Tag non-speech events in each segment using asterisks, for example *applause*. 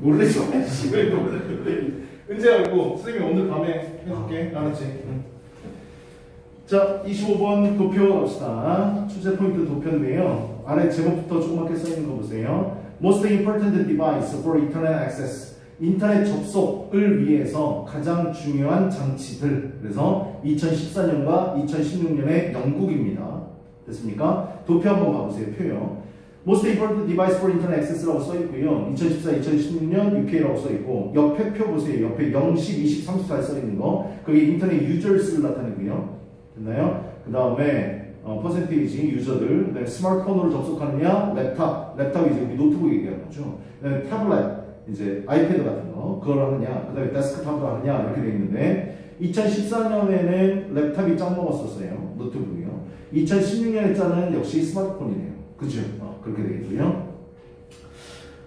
놀래지 마야지 왜 놀래 은재 알고 선생님이 오늘 밤에 해줄게. 알았지? 응. 자 25번 도표 갑시다. 주제 포인트 도표인데요. 아래 제목부터 조그맣게 써있는 거 보세요. Most important device for internet access. 인터넷 접속을 위해서 가장 중요한 장치들. 그래서 2014년과 2016년의 영국입니다. 됐습니까? 도표 한번 봐보세요 표요 Most important device for internet access라고 써있고요. 2014, 2016년 UK라고 써있고 옆에 표 보세요. 옆에 0, 10, 20, 34에 써있는 거. 그게 인터넷 유저스를 나타내고요. 됐나요? 그 다음에 어, 퍼센테이지 user들. 그다음에 스마트폰으로 접속하느냐? 랩탑. 랩탑이 이제 우리 노트북 얘기하는 거죠. 그다음에 태블릿 이제 아이패드 같은 거. 그걸 하느냐? 그 다음에 데스크탑으로 하느냐? 이렇게 돼 있는데 2014년에는 랩탑이 짱 먹었었어요. 노트북이요. 2016년에 짜는 역시 스마트폰이네요 그죠? 어, 그렇게 되겠고요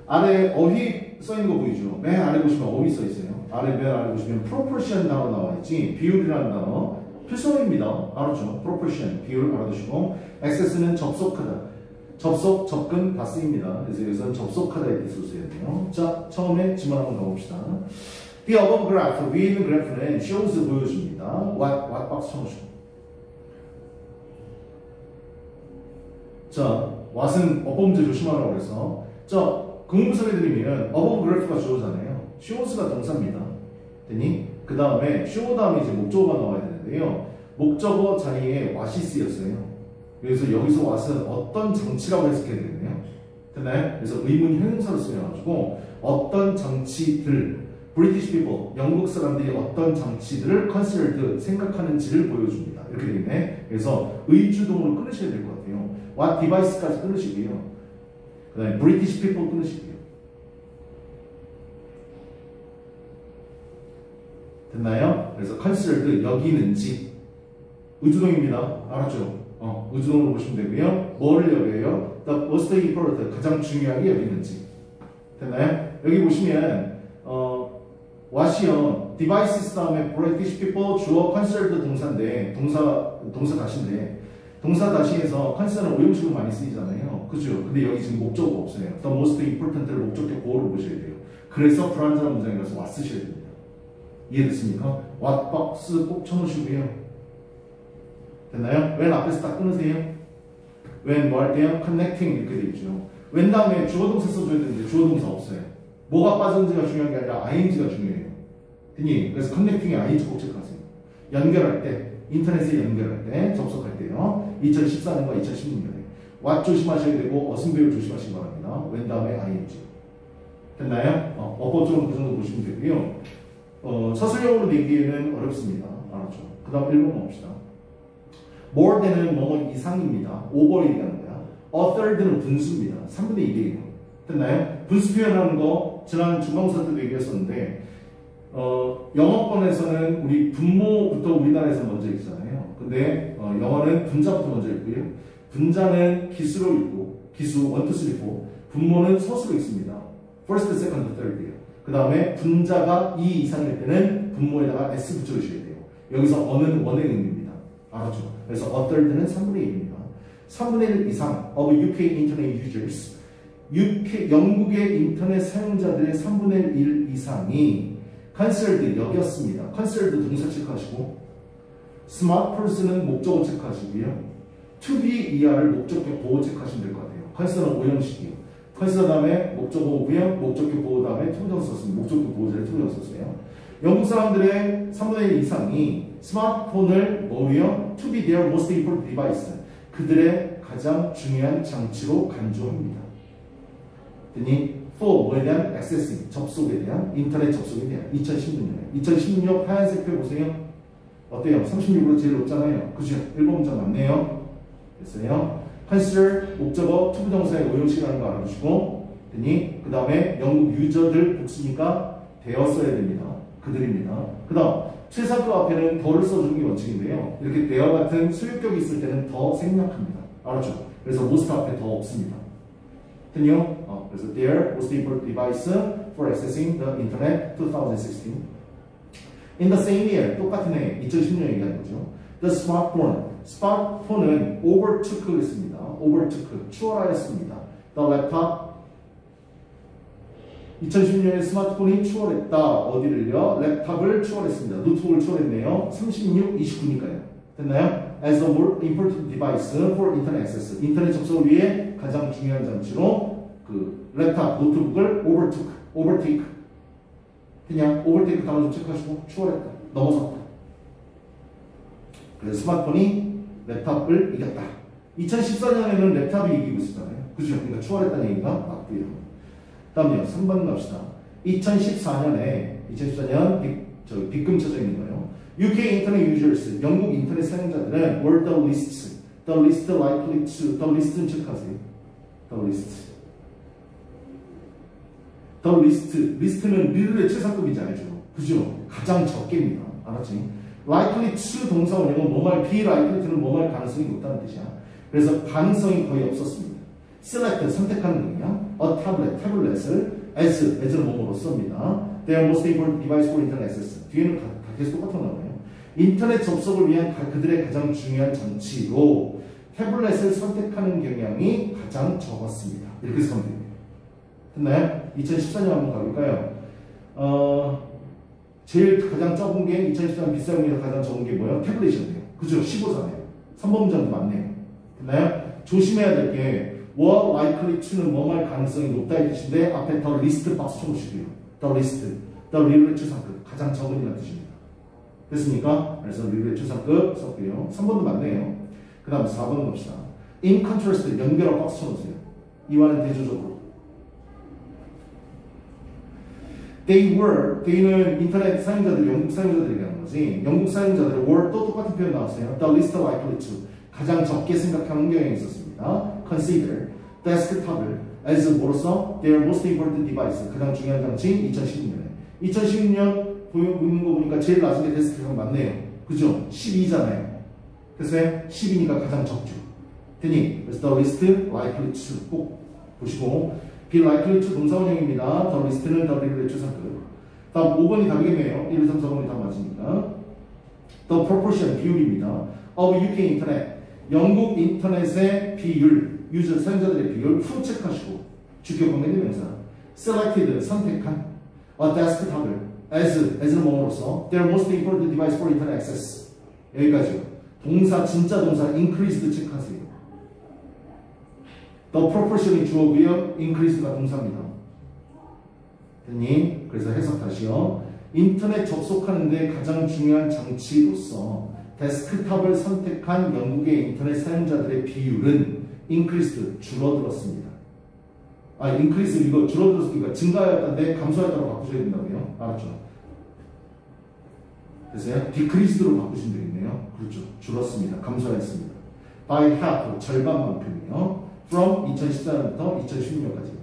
아래 어휘 써 있는 거 보이죠? 맨 아래 보시면 어휘 써 있어요 아래 맨 아래 보시면 proportion 단어 나와 있지 비율이라는 단어 필수어입니다 알았죠? proportion 비율 알아두시고 access는 접속하다 접속, 접근 다 쓰입니다. 그래서 여기서는 접속하다 이렇게 쓰셔야 돼요. 자, 처음에 질문 한번 가봅시다. The above graph, 위에 있는 그래프는 shows 보여줍니다. what, what 박스 쳐놓으시고. 자, what은 어법문제 조심하라고 그래서 자, 공부서에 드리면 above graph가 주어잖아요. shows가 동사입니다. 됐니? 그 다음에 show 다음에 이제 목적어가 나와야 되는데요. 목적어 자리에 쓰였어요. 그래서 여기서 what은 어떤 장치라고 해석해야 되겠네요. 됐나요? 그래서 의문 형용사로 쓰여가지고 어떤 장치들 British people, 영국 사람들이 어떤 장치들을 considered, 생각하는지를 보여줍니다. 이렇게 되겠네. 그래서 의주동으로 끊으셔야 될 것 같아요. What device까지 끊으시고요. 그 다음에 British people 끊으시고요. 됐나요? 그래서 considered 여기는지 의주동입니다. 알았죠? 어, 의주동으로 보시면 되고요. 뭐를 여겨요? The most important, 가장 중요하게 여기는지. 됐나요? 여기 보시면 어, what이요. devices 다음에 British people 주어 considered 동사인데 동사 동사 다시인데 동사 다시에서 consider는 오형식으로 많이 쓰이잖아요. 그죠? 근데 여기 지금 목적어 없어요. The most important를 목적격 보호로 보셔야 돼요. 그래서 불완전한 문장에 가서 what 쓰셔야 됩니다. 이해됐습니까? what 박스 꼭 쳐놓으시고요. 됐나요? when 앞에서 딱 끊으세요. when 뭐 할 때요? connecting 이렇게 돼 있죠. when 다음에 주어 동사 써줘야 되는데 주어 동사 없어요. 뭐가 빠졌는지가 중요한 게 아니라 ing가 중요해요. 됐니? 그래서 connecting에 ing 꼭 체크하세요. 연결할 때, 인터넷에 연결할 때, 접속할 때요. 2014년과 2016년에. what 조심하셔야 되고 어순 배우 조심하시기 바랍니다. when 다음에 ing. 됐나요? 어, 어법적으로 그 정도 보시면 되고요. 어, 서술형으로 내기에는 어렵습니다. 알았죠? 그 다음 1번 봅시다. more than은 뭐뭐 이상입니다. over 얘기하는 거야. a third는 분수입니다. 3분의 1이에요. 됐나요? 분수 표현하는 거 지난 중간고사 때도 얘기했었는데 어, 영어권에서는 우리 분모부터 우리나라에서 먼저 읽잖아요. 근데 어, 영어는 분자부터 먼저 읽고요. 분자는 기수로 읽고 기수 1, 2, 3, 4 분모는 서수로 읽습니다. first, second, third이에요. 그 다음에 분자가 2 이상일 때는 분모에다가 s 붙여주셔야 돼요. 여기서 어는 원의 의미입니다. 알았죠? 그래서 a third는 3분의 1입니다. 3분의 1 이상 of UK Internet users UK, 영국의 인터넷 사용자들의 3분의 1 이상이 considered 여겼습니다. considered 동사 체크하시고 smartphone는 목적어 체크하시고요. to be 이하를 목적격 보호 체크하시면 될 것 같아요. consider는 오형식이에요. consider 다음에 목적어 오고요. 목적격 보호 다음에 투정 썼습니다. 목적격 보호자를 투정 썼어요. 영국 사람들의 3분의 1 이상이 스마트폰을 뭐요? to be their most important device. 그들의 가장 중요한 장치로 간주합니다. For 뭐에 대한 accessing, 접속에 대한 인터넷 접속에 대한 2016년에 2016년 하얀색 표 보세요. 어때요? 36으로 제일 높잖아요. 그죠? 1번 문장 맞네요. 됐어요? consider 목적어 투부정사의 오형식이라는 거 알아두시고 됐니? 그 다음에 영국 유저들 복수니까 되었어야 됩니다. 그들입니다. 그 다음 최사표 앞에는 더를 써주는 게 원칙인데요. 이렇게 대어 같은 소유격이 있을 때는 더 생략합니다. 알았죠? 그래서 most 앞에 더 없습니다. 됐요? 어, 그래서 there was the device for accessing the internet 2016. In the same year, 똑같은 해, 2010년 얘기하는 거죠. The smartphone, 스마트폰은 overtook 했습니다. overtook, 추월하였습니다. The laptop, 2016년에 스마트폰이 추월했다. 어디를요? 랩탑을 추월했습니다. 노트북을 추월했네요. 36, 29니까요. 됐나요? As a more important device for internet access. 인터넷 접속을 위해 가장 중요한 장치로 그 랩탑, 노트북을 overtook, overtake. 그냥 단어 좀 체크하시고 추월했다. 넘어섰다. 그래서 스마트폰이 랩탑을 이겼다. 2014년에는 랩탑이 이기고 있었잖아요. 그죠? 그러니까 추월했다는 얘기가 맞고요. 다음요. 3번 갑시다. 2014년에 2014년 비, 저 빗금 쳐져 있는 거예요. UK 인터넷 users, 영국 인터넷 사용자들은 the least, the least likely to, the least는 체크하세요. the least. the least, list는 리르의 최상급이지 알죠? 그죠? 가장 적게입니다. 알았지? likely to 동사 원형은 뭐말 be likely to는 뭐말 가능성이 높다는 뜻이야. 그래서 가능성이 거의 없었습니다. select 선택하는 거냐? a tablet, 태블릿을 as, as는 뭐뭐로 씁니다. They are most important device for internet access. 뒤에는 가, 계속 똑같은 나와요. 인터넷 접속을 위한 가, 그들의 가장 중요한 장치로 태블릿을 선택하는 경향이 가장 적었습니다. 이렇게 쓰면 됩니다. 됐나요? 2014년 한번 가볼까요? 어, 제일 가장 적은 게 2014년 비싼 게 가장 적은 게 뭐예요? 태블릿이었네요. 그죠? 15사네요. 3번 문장도 맞네요. 됐나요? 조심해야 될게 what likely to는 뭐말 가능성이 높다 이 뜻인데 앞에 the list 박수 쳐보시고요. the list, the 리얼 추상급 가장 적은이라는 뜻입니다. 됐습니까? 그래서 리얼 추상급 썼고요. 3번도 맞네요. 그 다음 4번 봅시다. in contrast 연결하고 박수 쳐놓으세요. 이와는 대조적으로 They were, they는 인터넷 사용자들, 영국 사용자들 얘기하는 거지. 영국 사용자들 were 또 똑같은 표현 나왔어요. The least likely to. 가장 적게 생각하는 경향이 있었습니다. Consider desktop을 as 뭐로서 their most important device. 가장 중요한 장치 2016년에. 2016년 보이는 거 보니까 제일 낮은 게 데스크탑 맞네요. 그죠? 12잖아요. 됐어요? 10이니까 가장 적죠. 되니, 그래서 the least likely to 꼭 보시고 be likely to 동사원형입니다. the least는 W의 추상급. 다음 5번이 답이겠네요. 1, 2, 3, 4번이 다 맞으니까. the proportion 비율입니다. of UK 인터넷 영국 인터넷의 비율, 유저 사용자들의 비율 후 체크하시고 주격 관계대 명사 selected 선택한 a desktop을 as as는 뭐로서 their most important device for internet access 여기까지요. 동사 진짜 동사 increased 체크하세요. the proportion이 주어고요. increased가 동사입니다. 됐니? 그래서 해석 다시요. 인터넷 접속하는데 가장 중요한 장치로서 데스크탑을 선택한 영국의 인터넷 사용자들의 비율은 increased 줄어들었습니다. 아, increase 이거 줄어들었으니까 증가하였다는데 감소하였다고 바꾸셔야 된다고요. 알았죠? 됐어요? decreased로 바꾸시면 되겠네요. 그렇죠. 줄었습니다. 감소하였습니다. by half, 절반만큼이요. from 2014년부터 2016년까지.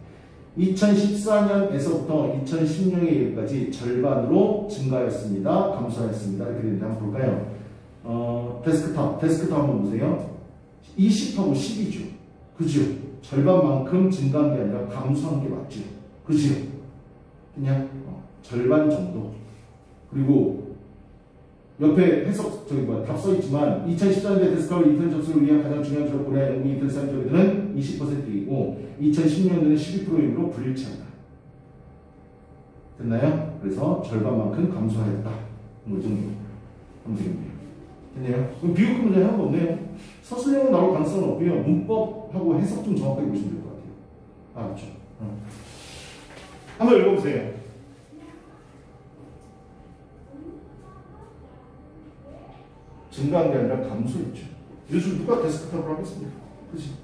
2014년에서부터 2016년까지 절반으로 증가하였습니다. 감소하였습니다. 이렇게 되는데 한번 볼까요? 어, 데스크탑, 데스크탑 한번 보세요. 20하고 10이죠. 그죠? 절반만큼 증가한 게 아니라 감소한 게 맞죠. 그죠? 그냥 어, 절반 정도. 그리고 옆에 해석 저기 뭐야 답 써있지만 2014년에 데스크탑을 인터넷 접속을 위한 가장 중요한 조건 고려 영국 인터넷 사용자들은 20%이고 2016년에는 12%이므로 불일치한다. 됐나요? 그래서 절반만큼 감소하였다. 뭐 정도 하면 되겠네요. 됐네요. 그럼 비교급 문제 하나도 없네요. 서술형은 나올 가능성은 없고요. 문법하고 해석 좀 정확하게 보시면 될 것 같아요. 알았죠? 어. 한번 읽어보세요. 증가한 게 아니라 감소했죠. 요즘 누가 데스크탑을 하겠습니까? 그치?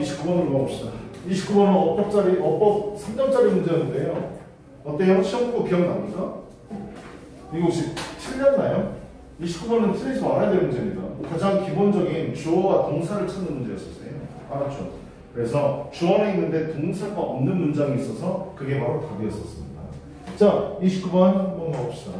29번으로 가봅시다. 29번은 어법짜리, 어법 3점짜리 문제였는데요. 어때요? 시험 보고 기억납니까? 이거 혹시 틀렸나요? 29번은 틀리지 말아야 될 문제입니다. 가장 기본적인 주어와 동사를 찾는 문제였었어요. 알았죠? 그래서 주어는 있는데 동사가 없는 문장이 있어서 그게 바로 답이었었습니다. 자, 29번 한번 가봅시다.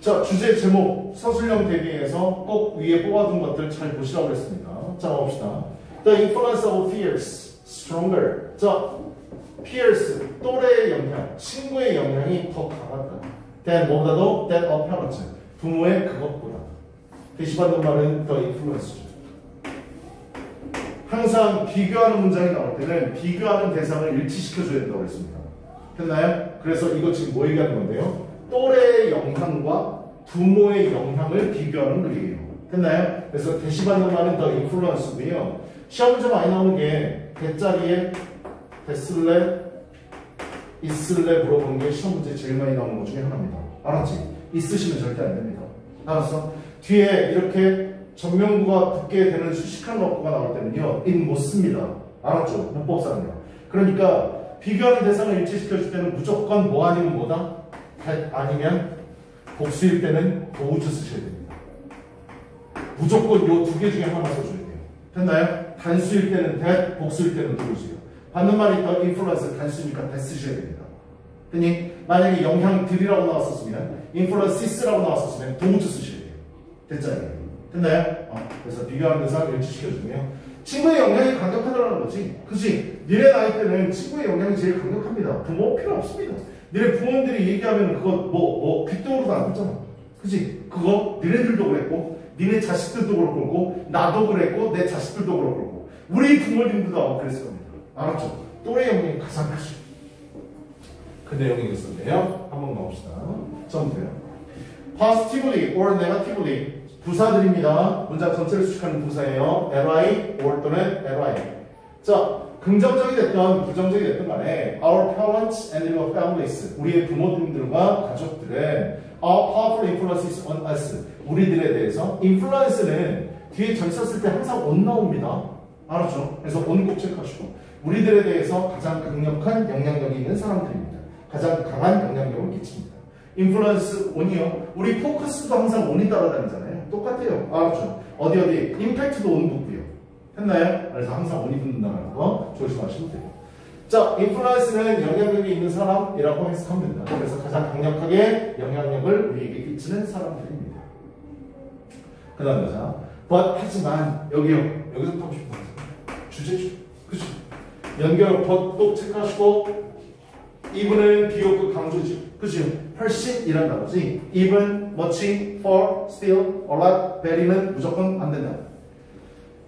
자, 주제 제목 서술형 대비해서 꼭 위에 뽑아둔 것들 잘 보시라고 했습니다. 자, 가봅시다. The influence of peers stronger. 자, peers 또래의 영향, 친구의 영향이 더 강하다. than 뭐보다도 than a parent. 부모의 그것보다. 대시받는 말은 the influence죠. 항상 비교하는 문장이 나올 때는 비교하는 대상을 일치시켜줘야 된다고 했습니다. 됐나요? 그래서 이거 지금 뭐 얘기하는 건데요? 또래의 영향과 부모의 영향을 비교하는 글이에요. 됐나요? 그래서 대시받는 말은 더 인플루언스고요. 시험 문제 많이 나오는 게 대자리에 됐을래, 있을래 물어보는 게 시험 문제 제일 많이 나오는 것 중에 하나입니다. 알았지? 있으시면 절대 안 됩니다. 알았어? 뒤에 이렇게 전명구가 붙게 되는 수식한 어구가 나올 때는요, in 못 씁니다. 알았죠? 문법상이요. 그러니까 비교하는 대상을 일치시켜줄 때는 무조건 뭐 아니면 뭐다? 아니면 복수일 때는 보우주 쓰셔야 됩니다. 무조건 요 두 개 중에 하나 써줘야 돼요. 됐나요? 단수일 때는 that, 복수일 때는 보우주요. 받는 말이 더 인플루언스 단수니까 that 쓰셔야 됩니다. 됐니? 만약에 영향들이라고 나왔었으면 인플루언시스라고 나왔었으면 보우주 쓰셔야 돼요. 됐잖아요. 됐나요? 어, 그래서 비교하는 대상을 일치시켜주며 친구의 영향이 강력하다는 거지. 그지? 니네 나이 때는 친구의 영향이 제일 강력합니다. 부모 필요 없습니다. 니네 부모님들이 얘기하면 그거 뭐, 뭐, 귓등으로도 안 듣잖아. 그지? 그거 니네들도 그랬고, 니네 자식들도 그렇고, 나도 그랬고, 내 자식들도 그렇고, 우리 부모님들도 아마 그랬을 겁니다. 알았죠? 또래 영향이 가장 크죠. 그 내용이 있었는데요. 한번 가봅시다. 처음부터요. positively or negatively 부사들입니다. 문장 전체를 수식하는 부사예요. ly or 또는 ly. 자, 긍정적이 됐던 부정적이 됐던 간에 our parents and our families 우리의 부모님들과 가족들은 are powerful influences on us 우리들에 대해서 influence는 뒤에 절 썼을 때 항상 on 나옵니다. 알았죠? 그래서 on 꼭 체크하시고 우리들에 대해서 가장 강력한 영향력이 있는 사람들입니다. 가장 강한 영향력을 끼칩니다. 인플루언스 온이요. 우리 포커스도 항상 온이 따라다니잖아요. 똑같아요. 알았죠? 어디 어디 임팩트도 온 붙고요. 했나요? 그래서 항상 온이 붙는다는 거 조심하시면 돼요. 자, 인플루언스는 영향력이 있는 사람이라고 해석하면 된다. 그래서 가장 강력하게 영향력을 우리에게 끼치는 사람들입니다. 그 다음 여자. but 하지만 여기요. 여기서 하고 싶은 거 주제죠. 그죠? 연결 but 또 체크하시고 이분은 비교급 강조죠. 그죠? 훨씬 이란다 거지. even, much, for, still, a lot, very는 무조건 안 된다.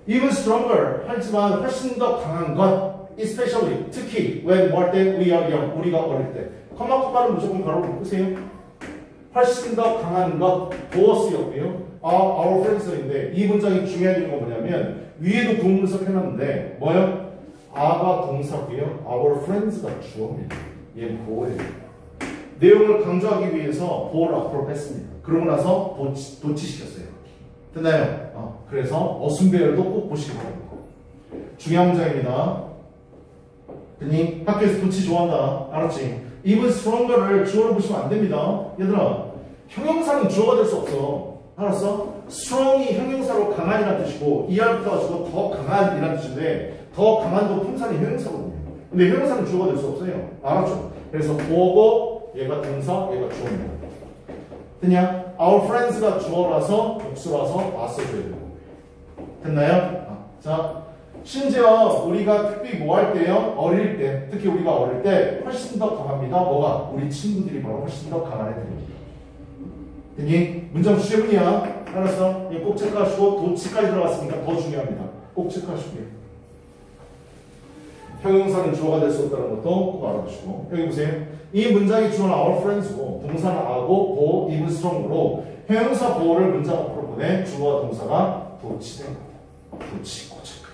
even stronger 하지만 훨씬 더 강한 것 especially 특히 when more than we are young 우리가 어릴 때 컴마 컴마는 무조건 바로 묶으세요. 훨씬 더 강한 것 보어스였고요. our, our friends인데 이 문장이 중요한 이유가 뭐냐면 위에도 구문서 해놨는데 뭐요? 아가 동사고요. our friends가 주어입니다. 얘는 보어예요. 내용을 강조하기 위해서 보어를 앞으로 뺐습니다. 그러고 나서 도치, 도치시켰어요. 됐나요? 어, 그래서 어순배열도 꼭 보시기 바랍니다. 중요한 문장입니다. 그니 학교에서 도치 좋아한다. 알았지? even stronger를 주어로 보시면 안 됩니다. 얘들아, 형용사는 주어가 될 수 없어. 알았어? strong이 형용사로 강한이라는 뜻이고 ER 붙어가지고 더 강한이라는 뜻인데 더 강한도 품사는 형용사거든요. 근데 형용사는 주어가 될 수 없어요. 알았죠? 그래서 보고 얘가 동사, 얘가 주어입니다. 됐냐? Our friends가 주어라서 복수라서 왔어줘야 되고. 됐나요? 아, 자, 심지어 우리가 특히 뭐 할 때요? 어릴 때, 특히 우리가 어릴 때 훨씬 더 강합니다. 뭐가? 우리 친구들이 바로 훨씬 더 강한 애들입니다. 됐니? 문장 주제문이야. 이거 꼭 체크하시고 도치까지 들어갔으니까 더 중요합니다. 꼭 체크하시고요. 형용사는 주어가 될 수 없다는 것도 꼭 알아두시고 여기 보세요. 이 문장의 주어는 our friends고 동사는 아고 보, even strong으로 형용사 보호를 문장 앞으로 보내 주어와 동사가 도치된 겁니다. 도치, 고체크.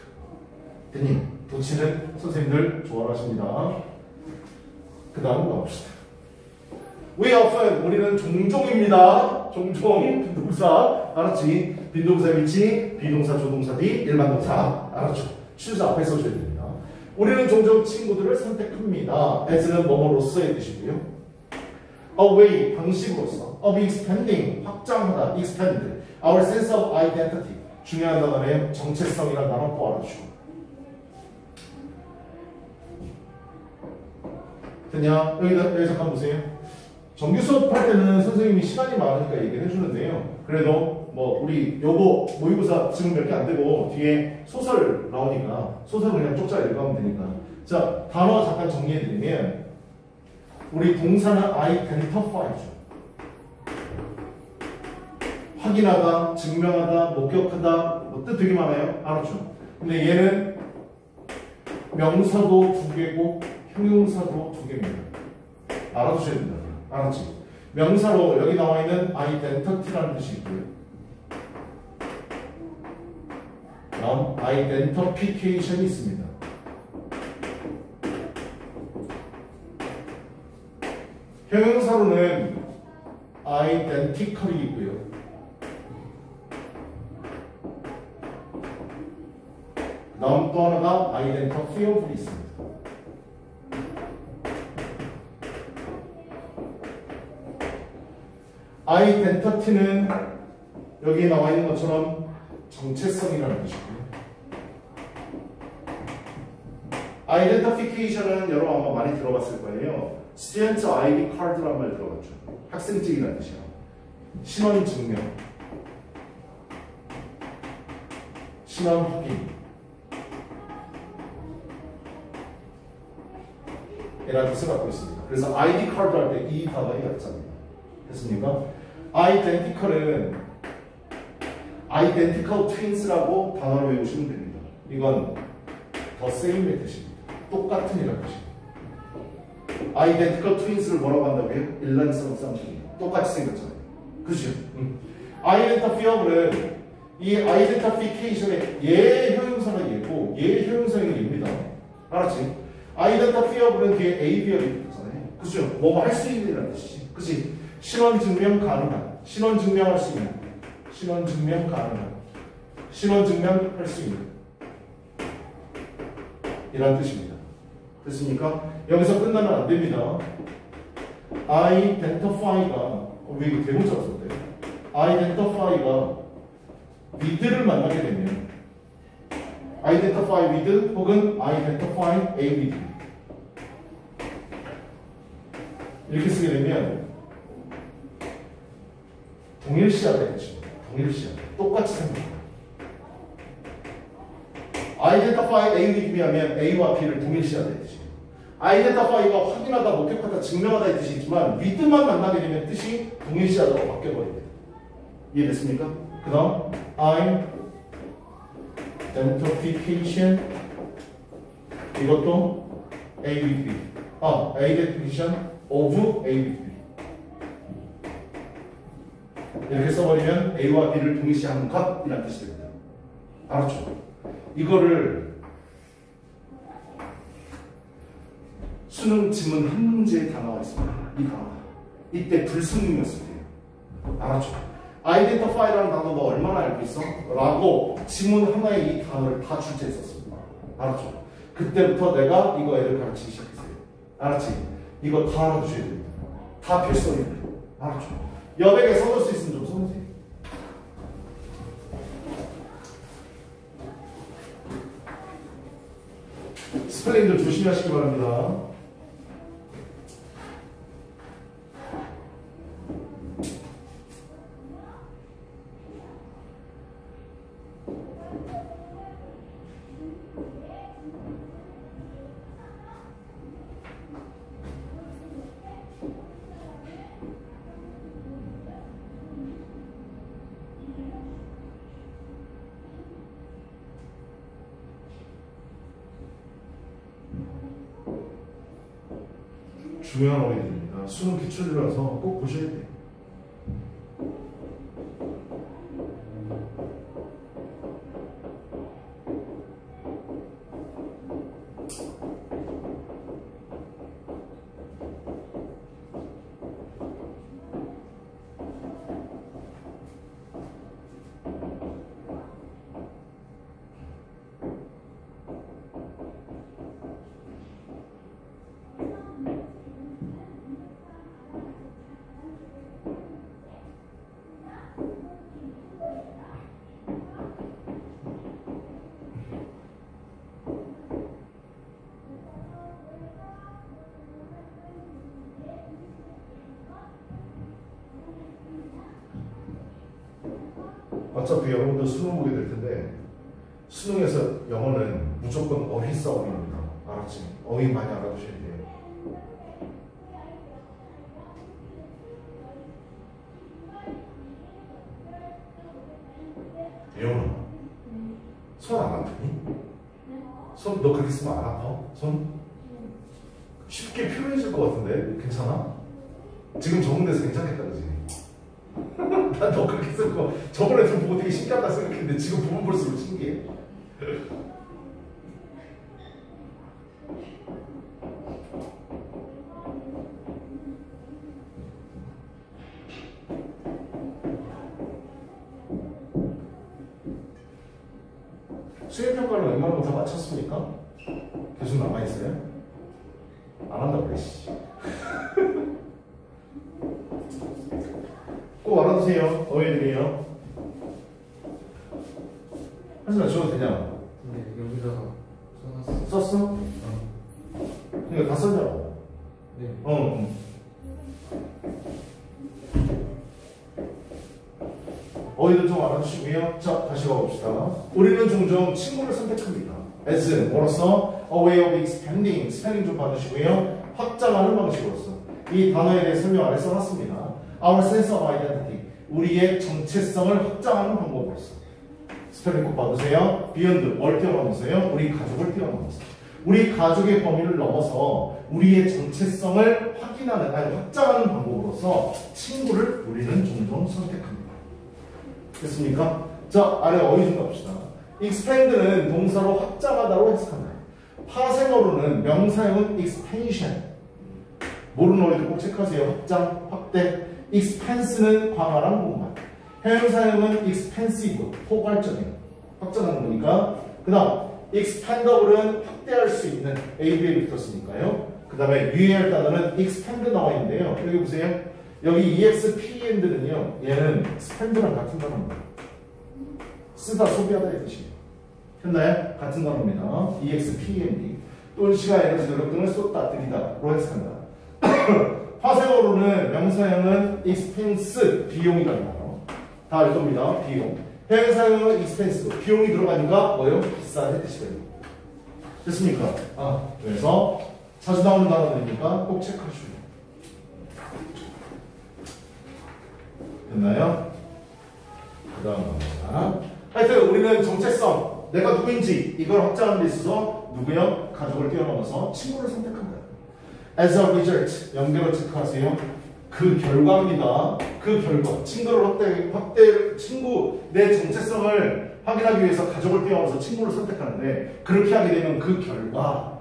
대님, 도치는 선생님들 좋아하십니다. 그 다음 가봅시다. We often, 우리는 종종입니다. 종종, 빈동사. 알았지? 빈동사 위치, 비동사, 조동사 뒤, 일반 동사. 알았죠? choose 앞에 써줘야 됩니다. 우리는 종종 친구들을 선택합니다. as는 뭐뭐로서의 뜻이고요. a way, 방식으로서 of expanding, 확장하다, expand our sense of identity 중요한 단어는 정체성이라는 단어 꼭 알아주 됐냐? 여기다, 여기 잠깐 보세요. 정규 수업할 때는 선생님이 시간이 많으니까 얘기를 해주는데요. 그래도 뭐 우리 요거 모의고사 지금 몇 개 안 되고 뒤에 소설 나오니까 소설 그냥 쪽자 읽어가면 되니까 자 단어 잠깐 정리해드리면 우리 동사는 identify죠. 확인하다, 증명하다, 목격하다 뭐뜻 되게 많아요. 알았죠? 근데 얘는 명사도 두 개고 형용사도 두 개입니다. 알아두셔야 된다. 알았지? 명사로 여기 나와 있는 identity라는 뜻이 있고요. 다음 identification이 있습니다. 형용사로는 identical이 있고요. 다음 또 하나가 identifiable이 있습니다. 아이덴터티는 여기 나와 있는 것처럼 정체성이라는 뜻이고요. identification은 여러분 아마 많이 들어봤을 거예요. student ID card란 말 들어봤죠. 학생증이라는 뜻이야. 신원 증명, 신원 확인. 이라는 뜻을 갖고 있습니다. 그래서 ID card 할 때 이 단어가 약자입니다. 됐습니까? identical은 identical twins라고 단어를 외우시면 됩니다. 이건 the same의 뜻입니다. 똑같은 이라는 뜻입니다. identical twins를 뭐라고 한다고요? 일란성 쌍둥이. 똑같이 생겼잖아요. 그죠? 음. identifiable은 이 identification의 얘 형용사가 얘고 얘 형용사가 얘입니다. 알았지? 아이덴티피어블은 뒤에 ABR이 붙잖아요. 그죠? 뭐뭐 할 수 있는 이라는 뜻이지. 그치? 신원 증명 가능한. 신원 증명할 수 있는. 신원 증명 가능한. 신원 증명할 수 있는. 이란 뜻입니다. 됐습니까? 여기서 끝나면 안 됩니다. identify가 어, 왜 이거 대문자가 썼대? identify가 with를 만나게 되면 identify with 혹은 identify a with 이렇게 쓰게 되면 동일시하다 했죠. 동일시하다. 똑같이 생각합니다. identify A with B 하면 A와 B를 동일시하다 했지. identify가 확인하다, 목격하다, 증명하다의 뜻이 있지만 with만 만나게 되면 뜻이 동일시하다고 바뀌어버립니다. 이해됐습니까? 그 다음 identification 이것도 A with B 아, identification of A with B 이렇게 써버리면 A와 B를 동일시하는 것이라는 뜻이 됩니다. 알았죠? 이거를 수능 지문 한 문제에 다 나와 있습니다. 이 단어가. 이때 불승용이었을 때요. 알았죠? identify라는 단어 너 얼마나 알고 있어? 라고 지문 하나에 이 단어를 다 출제했었습니다. 알았죠? 그때부터 내가 이거 애를 가르치기 시작했어요. 알았지? 이거 다 알아두셔야 됩니다. 다 필수입니다. 알았죠? 여백에 써놓을 수 있으면 좀 써놓으세요. 스펠링도 조심하시기 바랍니다. 중요한 어휘들입니다. 수능 기출이라서 꼭 보셔야 돼요. 수능 보게 될 텐데 수능에서 영어는 무조건 어휘 싸움입니다. 알았지? 어휘 많이 알아두셔야 돼요. 예원아, 손안 아프니? 손 너 그렇게 쓰면 안 아파? 손? 쉽게 표현해질 것 같은데 괜찮아? 지금 적응돼서 괜찮겠다 그지? 쓰고 저번에 좀 보고 되게 신기하다 생각했는데 지금 보면 볼수록 신기해 꼭 알아두세요 어휘들이요 하지만 줘도 되냐? 네, 여기다가 써놨어. 썼어? 그러니까 다 썼냐고 네. 어. 응. 어휘들 좀 알아주시고요. 자, 다시 가봅시다. 우리는 종종 친구를 선택합니다. as, 뭐로서? a way of expanding, 스펠링 좀 봐주시고요. 확장하는 방식으로서. 이 단어에 대해 설명 아래 써놨습니다. our sense of identity, 우리의 정체성을 확장하는 방법으로서. 스펠링 꼭 봐주세요. beyond, 뭘 뛰어넘어서요? 우리 가족을 뛰어넘어서. 우리 가족의 범위를 넘어서 우리의 정체성을 확인하는, 아니, 확장하는 방법으로서 친구를 우리는 종종 선택합니다. 됐습니까? 자, 아래 어휘 좀 갑시다. expand는 동사로 확장하다로 해석한다. 파생어로는 명사형은 expansion. 모르는 어휘들 꼭 체크하세요. 확장, 확대. Expanse는 광활한 공간. 형용사형은 expansive, 포괄적인. 확장하는 거니까. 그 다음, expandable은 확대할 수 있는 ABA를 붙었으니까요. 그 다음에 유의할 단어는 expand 나와 있는데요. 여기 보세요. 여기 EXPEND는요, 얘는 spend랑 같은 단어입니다. 쓰다, 소비하다 이 뜻이에요. 했나요? 같은 단어입니다. EXPEND. 또 시가 예를 들어 여러분을 쏟다, 들이다, 로 해석한다. 화생어로는 명사형은 expense, 비용이라는 단어. 다알 겁니다. 비용. 해외사용은 expense, 비용이 들어가니까 뭐예요? 비싼 뜻이 돼요. 됐습니까? 아, 그래서 자주 나오는 단어들이니까 꼭 체크하시고요. 됐나요? 그 다음 갑니다. 하여튼 우리는 정체성, 내가 누구인지 이걸 확장하는 데 있어서 누구요? 가족을 뛰어넘어서 친구를 선택한다. As a result, 연결을 체크하세요. 그 결과입니다. 그 결과. 친구를 확대, 확대, 친구, 내 정체성을 확인하기 위해서 가족을 뛰어넘어서 친구를 선택하는데 그렇게 하게 되면 그 결과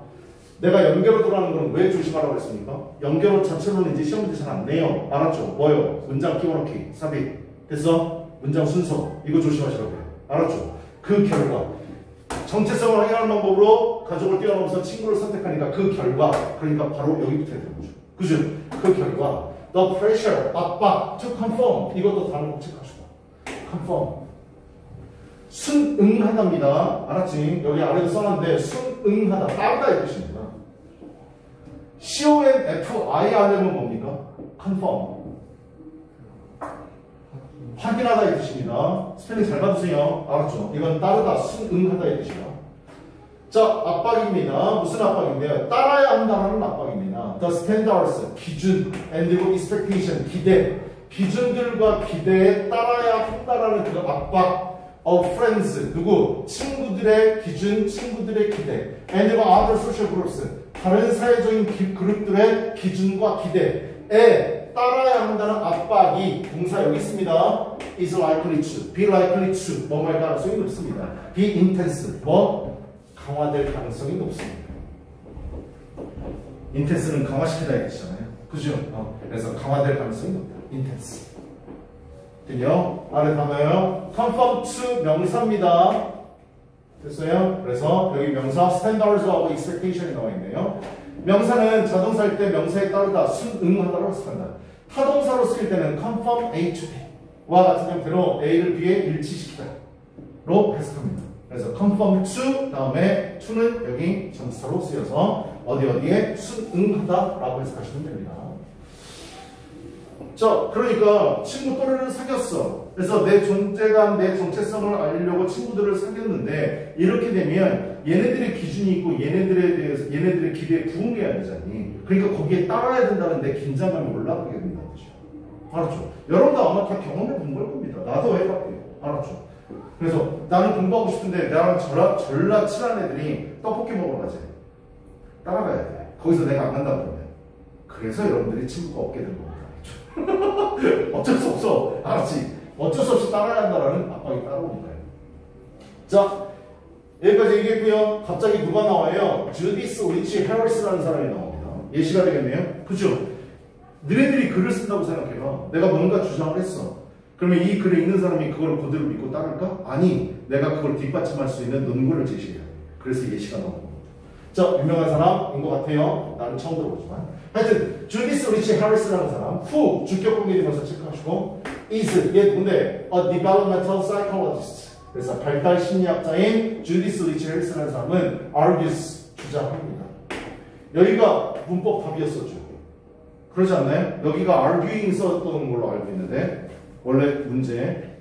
내가 연결어 들어가는 건 왜 조심하라고 했습니까? 연결어 자체로는 이제 시험 문제 잘 안 내요. 알았죠? 뭐요? 문장 끼워넣기, 삽입. 됐어? 문장 순서. 이거 조심하시라고요. 알았죠? 그 결과. 정체성을 확인하는 방법으로 가족을 뛰어넘어서 친구를 선택하니까 그 결과. 그러니까 바로 여기부터 되는 거죠. 그죠? 그 결과. The pressure, 압박, to conform. 이것도 단어 꼭 체크하시고. conform. 순응하답니다. 알았지? 여기 아래도 써놨는데 순응하다. 따르다 이 뜻입니다. C-O-N-F-I 안에는 뭡니까? confirm. 확인하다 이 뜻입니다. 스펠링 잘 봐주세요. 알았죠? 이건 따르다, 순응하다 이 뜻이야. 자, 압박입니다. 무슨 압박인데요? 따라야 한다는 압박입니다. The standards, 기준, and expectation, 기대. 기준들과 기대에 따라야 한다라는 그 압박. of friends, 누구? 친구들의 기준, 친구들의 기대. and other social groups, 다른 사회적인 기, 그룹들의 기준과 기대에 따라야 한다는 압박이 동사 여기 있습니다. is likely to, be likely to, 뭐뭐할 가능성이 높습니다. be intense, 뭐? 강화될 가능성이 높습니다. intense는 강화시키다 얘기잖아요. 그죠? 어, 그래서 강화될 가능성이 높다. intense. 들려? 아래 단어요. confirm to 명사입니다. 됐어요? 그래서 여기 명사 standards하고 expectation이 나와 있네요. 명사는 자동사일 때 명사에 따르다 순응하다로 해석한다. 타동사로 쓰일 때는 confirm A to B와 같은 형태로 A를 B에 일치시키다 로 해석합니다. 그래서 confirm to 다음에 to는 여기 정사로 쓰여서 어디 어디에 순응하다 라고 해석하시면 됩니다. 자, 그러니까 친구 또래를 사귀었어. 그래서 내 존재감, 내 정체성을 알리려고 친구들을 사귀었는데 이렇게 되면 얘네들의 기준이 있고 얘네들에 대해서 얘네들의 기대에 부응해야 되잖니. 그러니까 거기에 따라야 된다는 내 긴장감이 올라가게 거죠. 알았죠? 여러분도 아마 다 경험해 본 걸 겁니다. 나도 해봤대요. 알았죠? 그래서 나는 공부하고 싶은데 나랑 전라, 전라 친한 애들이 떡볶이 먹으러 가재. 따라가야 돼. 거기서 내가 안 간다 그러면. 그래서 여러분들이 친구가 없게 된 겁니다. *laughs* 어쩔 수 없어. 알았지? 어쩔 수 없이 따라야 한다라는 압박이 거예요. 자, 여기까지 얘기했고요. 갑자기 누가 나와요? 주디스 리치 해리스라는 사람이 나옵니다. 예시가 되겠네요. 그죠? 너네들이 글을 쓴다고 생각해봐. 내가 뭔가 주장을 했어. 그러면 이 글에 있는 사람이 그걸 그대로 믿고 따를까? 아니, 내가 그걸 뒷받침할 수 있는 논문을 제시해야 돼. 그래서 예시가 나오는 겁니다. 자, 유명한 사람인 것 같아요. 나는 처음 들어보지만. 하여튼, 주디스 리치 해리스라는 사람, who, 주격 관계대명사 체크하시고, is, 얘 누군데? A developmental psychologist. 그래서 발달 심리학자인 주디스 리치 해리스라는 사람은 argues, 주장합니다. 여기가 문법 답이었었죠. 그러지 않나요? 여기가 arguing 썼던 걸로 알고 있는데, 원래 문제.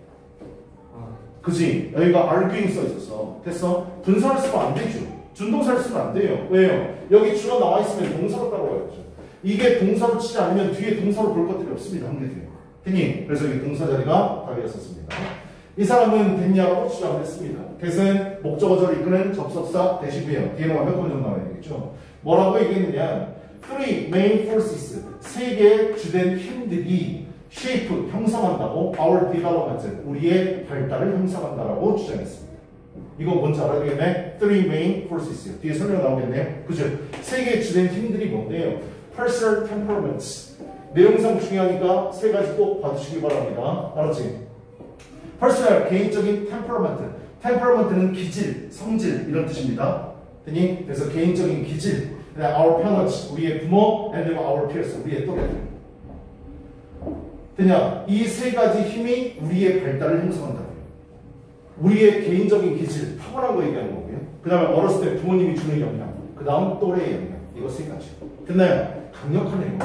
아, 그지? 여기가 arguing 써 있었어. 됐어? 분사를 쓰면 안 되죠. 준동사를 쓰면 안 돼요. 왜요? 여기 주어 나와 있으면 동사로 따라와야죠. 이게 동사로 치지 않으면 뒤에 동사로 볼 것들이 없습니다. 한개 돼요. 됐니? 그래서 여기 동사 자리가 답이었었습니다. 이 사람은 됐냐라고 주장을 했습니다. 대신 목적어절을 이끄는 접속사 대시고요. 뒤에 나와 몇번 정도 나와야 되겠죠. 뭐라고 얘기했느냐? Three main forces, 세 개의 주된 힘들이 shape, 형성한다고 our development, 우리의 발달을 형성한다라고 주장했습니다. 이거 뭔지 알아야 되겠네? Three main forces. 뒤에 설명 나오겠네요. 그죠? 세 개의 주된 힘들이 뭔데요? Personal temperaments. 내용상 중요하니까 세 가지 꼭 봐주시기 바랍니다. 알았지? Personal, 개인적인 temperament. temperament는 기질, 성질 이런 뜻입니다. 그래서 개인적인 기질. 그다음 our parents, 우리의 부모, and our peers, 우리의 또래들. 됐냐? 이 세 가지 힘이 우리의 발달을 형성한다. 우리의 개인적인 기질, 타고난 거 얘기하는 거고요. 그 다음에 어렸을 때 부모님이 주는 영향, 그 다음 또래의 영향. 이거 세 가지. 됐나요? 강력한 내용.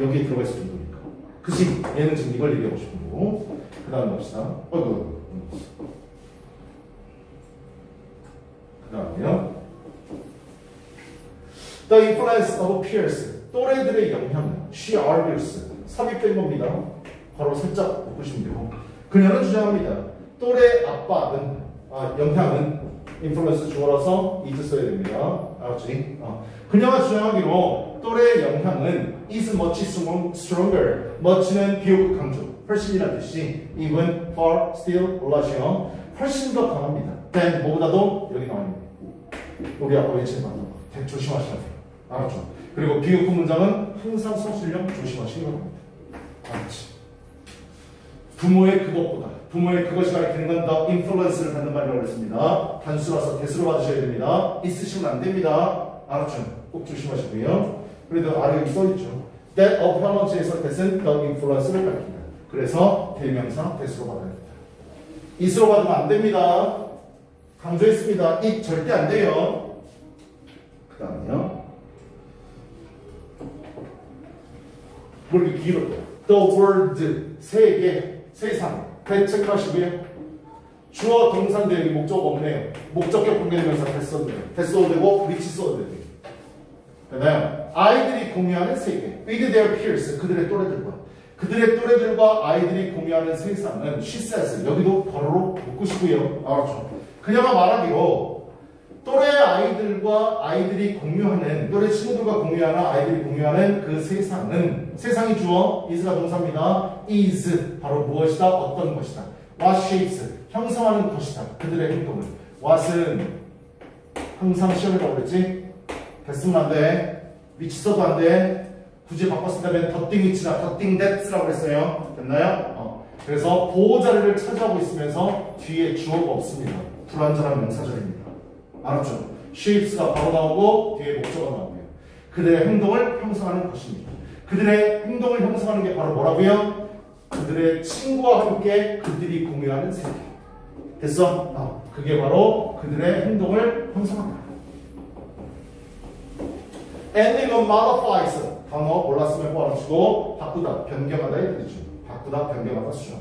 여기에 들어가 있을 정도니까. 그치? 얘는 지금 이걸 얘기하고 싶은 거고. 그 다음 봅시다. 어이구. 그 다음에요. The influence of peers. 또래들의 영향. She argues. 삽입된 겁니다. 바로 살짝 묶으시면 되고. 그녀는 주장합니다. 또래 아빠는 아, 영향은 인플루언스 주어라서 이즈 써야 됩니다. 알았지? 어. 그녀가 주장하기로 또래의 영향은 is much stronger. much는 비교급 강조. 훨씬이라는 뜻이 even, far, still, larger. 훨씬 더 강합니다. than 뭐보다도 여기 나와 있는 우리 아빠 외치는 거 조심하셔야 돼요. 알았죠? 그리고 비교급 문장은 항상 서술형 조심하시기 바랍니다. 알았지? 부모의 그것보다 부모의 그것이 가리키는 건더 인플루언스를 받는 말이라고 했습니다. 단수라서 대수로 받으셔야 됩니다. 있으시면 안 됩니다. 알았죠? 꼭 조심하시고요. 그래도 아래 여기 써있죠. That of parent에서 대은 the influence를 가리킨다. 그래서 대명사 대수로 받아야 됩니다. it으로 받으면 안 됩니다. 강조했습니다. it 절대 안 돼요. 그 다음에요. 뭐 이렇게 길어요. The world, 세계, 세상. 체크하시고요. 주어 동사인데 여기 목적 없네요. 목적격 관계되면서 됐어도 돼요. 됐어도 되고 리치 써도 돼요. 되나요? 아이들이 공유하는 세계. with their peers. 그들의 또래들과. 그들의 또래들과 아이들이 공유하는 세상은 she says. 여기도 바로 묶으시고요. 알았죠? 그녀가 말하기로 또래 아이들과 아이들이 공유하는 또래 친구들과 공유하는 아이들이 공유하는 그 세상은 세상이 주어 is가 동사입니다. is 바로 무엇이다 어떤 것이다. what shapes 형성하는 것이다. 그들의 행동을 what은 항상 시험에다 그랬지 that 쓰면 안 돼. which 써도 안 돼. 굳이 바꿨으면 더띵 위치나 더띵 thats라고 그랬어요. 됐나요? 어. 그래서 보어 자리를 차지하고 있으면서 뒤에 주어가 없습니다. 불완전한 명사절입니다. 알았죠? shapes가 바로 나오고 뒤에 목적어가 나오고요. 그들의 행동을 형성하는 것입니다. 그들의 행동을 형성하는 게 바로 뭐라고요? 그들의 친구와 함께 그들이 공유하는 세계. 됐어? 아, 그게 바로 그들의 행동을 형성한다. ending modifies 단어 몰랐으면 꼬아치고 바꾸다, 변경하다 이 뜻이죠. 바꾸다, 변경하다 수정.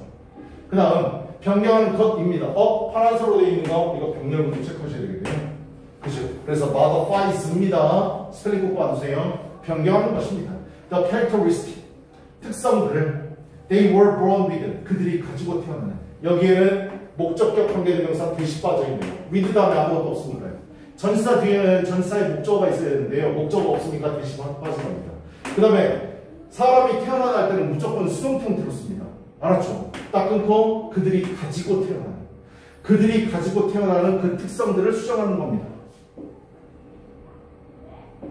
그 다음 변경한 것입니다. 어? 파란색으로 되어 있는 거 이거 병렬 좀 체크하셔야 되겠네요. 그래서 modifys입니다. 스펠링 꼭 봐주세요. 변경하는 것입니다. The characteristic 특성들을 they were born with 그들이 가지고 태어나는 여기에는 목적격 관계대명사 대시 빠져 있네요. with 다음에 아무것도 없습니다. 전사 뒤에 전사의 목적어가 있어야 되는데요. 목적어 없으니까 대시 빠진 겁니다. 그 다음에 사람이 태어나다 할 때는 무조건 수동태 형태로 씁니다. 알았죠? 딱 끊고 그들이 가지고 태어나는 그들이 가지고 태어나는 그 특성들을 수정하는 겁니다.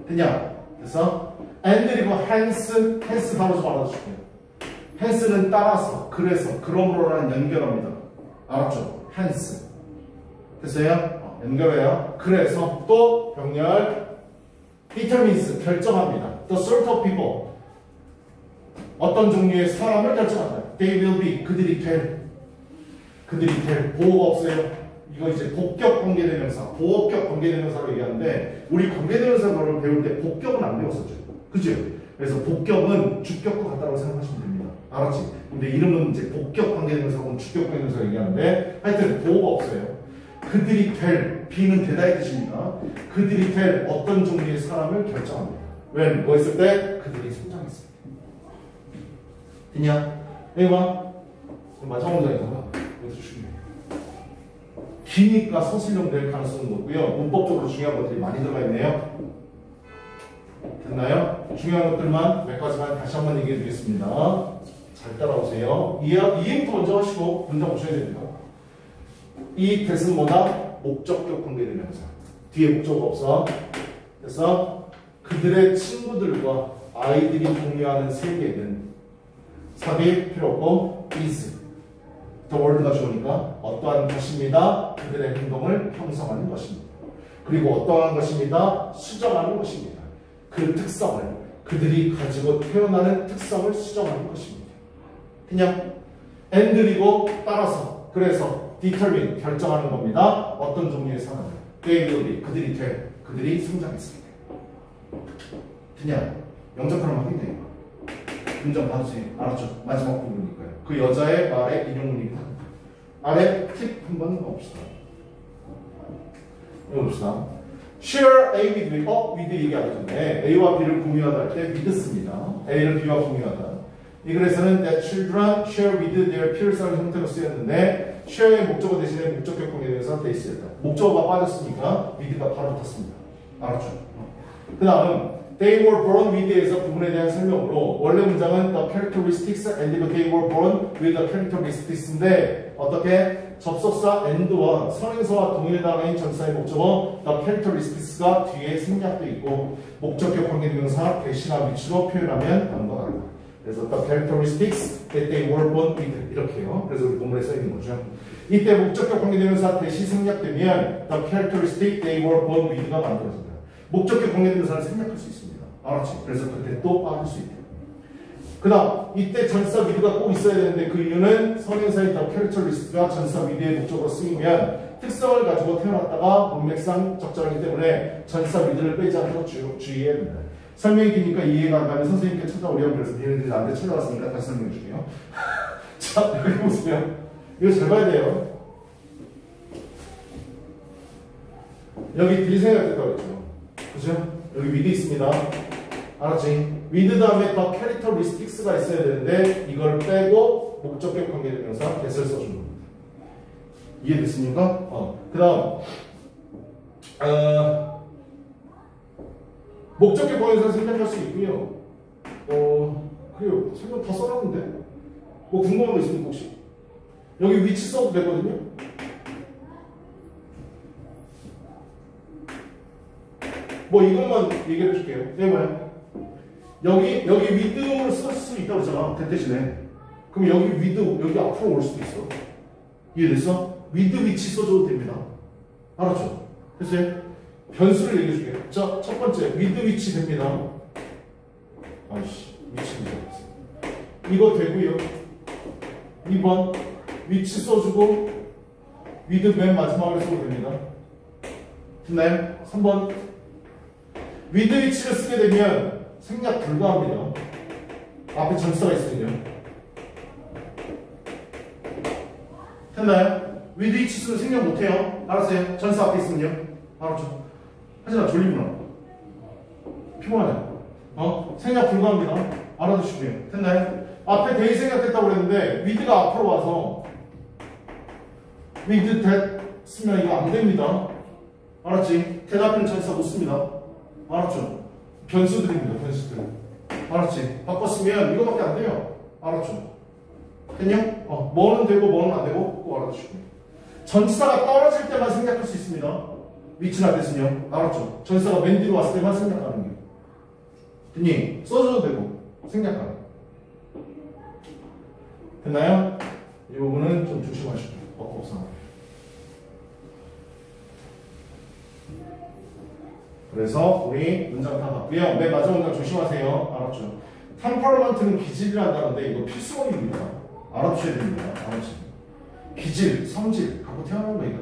됐냐? 그래서 and 그리고 hence, hence 바로 좀 알아줄게요. hence는 따라서, 그래서, 그러므로라는 연결합니다. 알았죠? hence. 됐어요? 어, 연결해요. 그래서 또 병렬 determines 결정합니다. The sort of people 어떤 종류의 사람을 결정한다. They will be 그들이 될 그들이 될 보호가 없어요. 이거 이제 복격 관계대명사, 보호격 관계대명사로 얘기하는데 우리 관계대명사 를 배울 때 복격은 안 배웠었죠. 그죠? 그래서 복격은 주격과 같다고 생각하시면 됩니다. 알았지? 근데 이름은 이제 복격 관계대명사하고 주격 관계대명사 얘기하는데 하여튼 보호가 없어요. 그들이 될, B는 되다의 뜻입니다. 그들이 될 어떤 종류의 사람을 결정합니다. 왜? 뭐 했을 때? 그들이 성장했을 때. 됐냐? 여기 봐. 마지막 문장이잖아. 기니까 서술형 될 가능성이 높고요. 문법적으로 중요한 것들이 많이 들어가 있네요. 됐나요? 중요한 것들만 몇 가지만 다시 한번 얘기해 드리겠습니다. 잘 따라오세요. 이해부터 먼저 하시고 문장 보셔야 됩니다. 이 대은 뭐다? 목적격 관계대명사. 뒤에 목적어 없어. 그래서 그들의 친구들과 아이들이 공유하는 세계는 삽입 필요 없고 is 더 월드가 좋으니까 어떠한 것입니다. 그들의 행동을 형성하는 것입니다. 그리고 어떠한 것입니다. 수정하는 것입니다. 그 특성을 그들이 가지고 태어나는 특성을 수정하는 것입니다. 그냥 and리고 따라서 그래서 determine 결정하는 겁니다. 어떤 종류의 사람을 they will 그들이 될 그들이 성장했을 때 그냥 영접하는 확인돼요. 봐주세요. 알았죠? 마지막 부분이니까요. 그 여자의 말의 인용문입니다. 아래 팁 한번 봅시다. 읽어봅시다. share A with B. 어? with 얘기하기 전에 A와 B를 공유하다 할때 씁니다. A를 B와 공유하다. 이 글에서는 that children share with their peers 라는 형태로 쓰였는데 share의 목적어 대신에 목적격 공유해서 돼 있었다. 목적어가 빠졌으니까 with가 바로 붙었습니다. 알았죠? 그 다음 They were born with에서 부분에 대한 설명으로 원래 문장은 the characteristics and they were born with the characteristics인데 어떻게 접속사 and와 선행사와 동일 단어인 전사의 목적어 the characteristics가 뒤에 생략돼 있고 목적격 관계대명사 대신한 위치로 표현하면 같다. 그래서 the characteristics that they were born with 이렇게요. 그래서 우리 본문에 써 있는 거죠. 이때 목적격 관계대명사 that이 생략되면 the characteristic they were born with가 만들어진다. 목적격 관계대명사를 생략할 수 있습니다. 알았지? 그래서 그때 또 빠질 수 있대요. 그 다음 이때 전치사 with가 꼭 있어야 되는데 그 이유는 선행사인 the characteristics가 전치사 with의 목적어로 쓰이면 특성을 가지고 태어났다가 문맥상 적절하기 때문에 전치사 with를 빼지 않도록 주, 주의해야 됩니다. 설명이 기니까 이해가 안 가면 선생님께 찾아오려고 그래서 니네들이 나한테 찾아왔으니까 다시 설명해 줄게요. *laughs* 자, 여기 보세요. 이거 잘 봐야 돼요. 여기 딜 생각했다고 했죠. 그죠? 여기 with 있습니다. 알았지? with 다음에 the characteristics가 있어야 되는데 이걸 빼고 목적격 관계대명사 that을 써주는 겁니다. 이해됐습니까? 어. 그 다음 어, 목적격 관계대명사 생략할 수 있고요. 어, 그래요. 설명 다 써놨는데 뭐 궁금한 거 있습니까 혹시? 여기 which 써도 되거든요. 뭐 이것만 얘기해 줄게요. 해봐요. 여기 여기 which를 쓸수 있다고 그러잖아. that 대신에. 그럼 여기 with 여기 앞으로 올 수도 있어. 이해됐어? with which 써줘도 됩니다. 알았죠? 됐어요? 변수를 얘기해 줄게요. 자, 첫 번째 with which 됩니다. 아이씨, which입니다. 이거 되고요. 2번 which 써주고 with 맨 마지막에 써도 됩니다. 됐나요? 3번 with which를 쓰게 되면 생략 불가합니다. 앞에 전치사가 있으면요. 됐나요? with which 쓰면 생략 못해요. 알았어요? 전치사 앞에 있으면요. 알았죠? 하지만 졸리구나. 피곤하냐? 어? 생략 불가합니다. 알아두시고요. 됐나요? 앞에 that이 생략됐다고 그랬는데 with가 앞으로 와서 that 쓰면 이거 안 됩니다. 알았지? that 앞은 전치사 못 씁니다. 알았죠? 변수들입니다. 변수들. 알았지? 바꿨으면 이거밖에 안 돼요. 알았죠? 됐냐? 어, 뭐는 되고 뭐는 안 되고 꼭 알아두시고. 전치사가 떨어질 때만 생략할 수 있습니다. 안 됐으면 알았죠? 전치사가 맨 뒤로 왔을 때만 생략하는 게. 됐니? 써줘도 되고 생략하는. 됐나요? 이 부분은 좀 조심하시고. 그래서 우리 문장 다 봤고요. 맨 마지막 문장 조심하세요. 알았죠? temperament는 기질이란다는데 이거 필수어입니다. 알아두셔야 됩니다. 알았죠? 기질, 성질 갖고 태어난 거예요.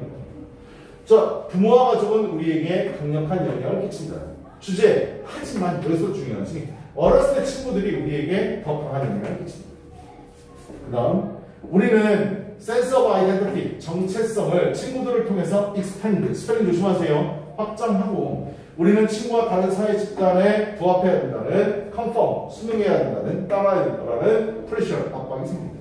자, 부모와 가족은 우리에게 강력한 영향을 끼친다. 주제, 하지만 여기서 중요하지. 어렸을 때 친구들이 우리에게 더 강한 영향을 끼친다. 그 다음, 우리는 sense of identity, 정체성을 친구들을 통해서 expand, 스펠링 조심하세요. 확장하고, 우리는 친구와 다른 사회 집단에 부합해야 된다는 conform, 순응해야 된다는 따라야 된다는 pressure, 압박이 생깁니다.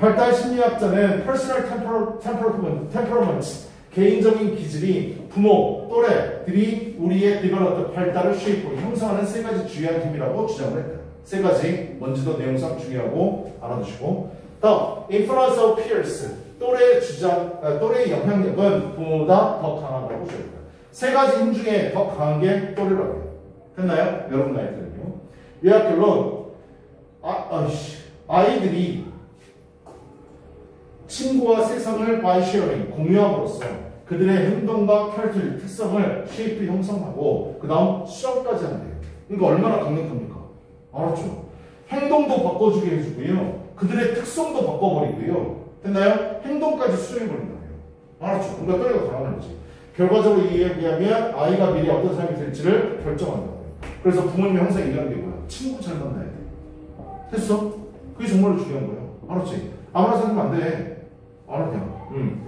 발달 심리학자는 personal temper- temperament, temperament, 개인적인 기질이 부모, 또래들이 우리의 develop, 발달을 shape, 형성하는 세 가지 중요한 힘이라고 주장을 했다. 세 가지 뭔지도 내용상 중요하고 알아두시고 다음, of peers, 또래의 주장, 아, 또래의 영향력은 부모보다 더 강하다고 주장했다. 세 가지 힘 중에 더 강한 게 또래라고 해요. 됐나요? 여러분 나이들은요. 요약 결론, 아, 아이씨, 아이들이 친구와 세상을 sharing, 공유함으로써 그들의 행동과 캐릭터 특성을 shape 형성하고 그 다음 수정까지 한대요. 그러니까 얼마나 강력합니까? 알았죠? 행동도 바꿔주게 해주고요. 그들의 특성도 바꿔버리고요. 됐나요? 행동까지 수정해버린다고요. 알았죠? 그러니까 또래가 강한 거지. 결과적으로 이야기하면 아이가 미래 어떤 사람이 될지를 결정한다고요. 그래서 부모님이 항상 얘기하는 게 뭐야? 친구 잘 만나야 돼. 됐어? 그게 정말로 중요한 거예요. 알았지? 아무나 생각하면 안 돼. 알았냐? 응.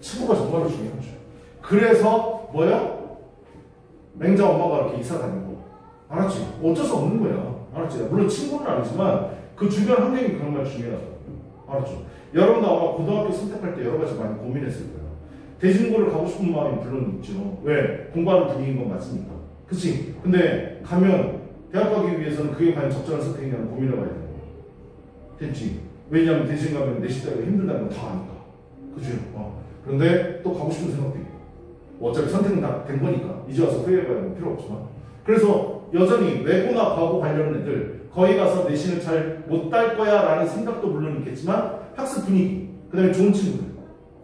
친구가 정말로 중요하죠. 그래서 뭐야? 맹자 엄마가 이렇게 이사 다니고. 알았지? 어쩔 수 없는 거야. 알았지? 물론 친구는 아니지만 그 주변 환경이 정말 중요하다. 알았죠? 여러분도 아마 고등학교 선택할 때 여러 가지 많이 고민했을 거예요. 대중고를 가고 싶은 마음이 물론 있죠. 왜? 공부하는 분위기인 건 맞으니까. 그치? 근데 가면 대학 가기 위해서는 그게 과연 적절한 선택이냐는 고민해 봐야 되는 거야. 됐지? 왜냐하면 대신 가면 내시 따위가 힘들다는 건 다 아니까. 그죠? 어. 그런데 또 가고 싶은 생각도 있고. 뭐 어차피 선택은 다 된 거니까. 이제 와서 후회해봐야 필요 없지만. 그래서 여전히 외고나 과고 관련 애들 거기 가서 내신을 잘 못 딸 거야 라는 생각도 물론 있겠지만 학습 분위기, 그 다음에 좋은 친구들.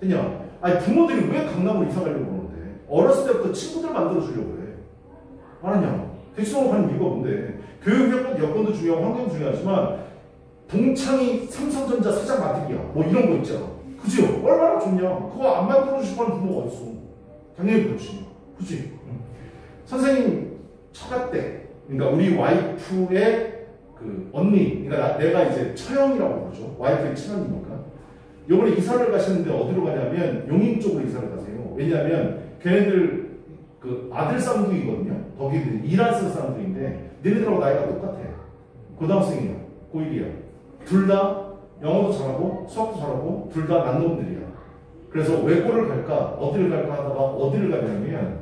됐냐? 아니 부모들이 왜 강남으로 이사 가려고 그러는데 어렸을 때부터 친구들 만들어 주려고 해. 알았냐? 대치동으로 가는 이유가 뭔데? 교육 여건, 여건도 중요하고 환경도 중요하지만 동창이 삼성전자 사장 만들기야. 뭐 이런 거 있잖아. 그죠? 얼마나 좋냐? 그거 안 만들어 주고 하는 부모가 어딨어? 당연히 그렇지. 그지? 응. 선생님 처가 때, 그러니까 우리 와이프의 그 언니, 그러니까 나- 내가 이제 처형이라고 부르죠. 와이프의 친언니니까. 요번에 이사를 가시는데 어디로 가냐면 용인 쪽으로 이사를 가세요. 왜냐하면 걔네들 그 아들 쌍둥이거든요. 거기들 일안 쓰는 사람들인데 너네들하고 나이가 똑같아. 고등학생이야. 고1이야. 둘 다 영어도 잘하고 수학도 잘하고 둘 다 난놈들이야. 그래서 외고를 갈까 어디를 갈까 하다가 어디를 가냐면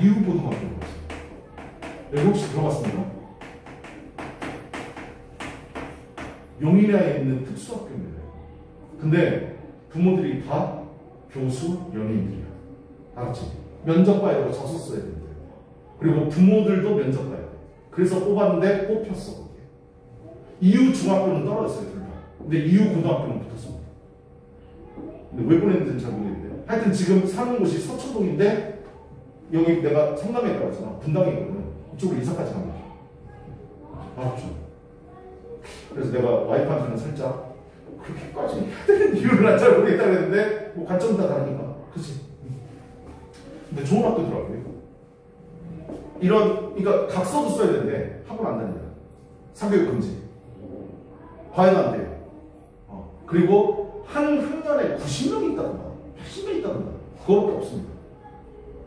이후고등학교를 갔어요. 여기 혹시 들어봤습니까? 용인에 있는 특수학교입니다. 근데 부모들이 다 교수, 연예인들이야. 알았지? 면접 봐야 되고 자소 써야 된대. 그리고 부모들도 면접 봐야 돼. 그래서 뽑았는데 뽑혔어. 거기에. 이후 중학교는 떨어졌어요, 둘 다. 근데 이후 고등학교는 붙었습니다. 근데 왜 보냈는지는 잘 모르겠는데요. 하여튼 지금 사는 곳이 서초동인데 여기 내가 성남에 있다고 했잖아. 분당이거든. 이쪽으로 이사까지 간 거죠. 알았죠? 그래서 내가 와이프한테는 살짝 그렇게까지 해야 되는 이유를 난 잘 모르겠다 그랬는데 뭐 관점 다 다르니까 그치 근데 좋은 학교더라고요 이런 그러니까 각서도 써야 되는데 학원 안 다닙니다. 3개월 금지. 과외도 안 돼요. 어. 그리고 한 학년에 90명이 있다던가 80명이 있다던가 그거밖에 없습니다.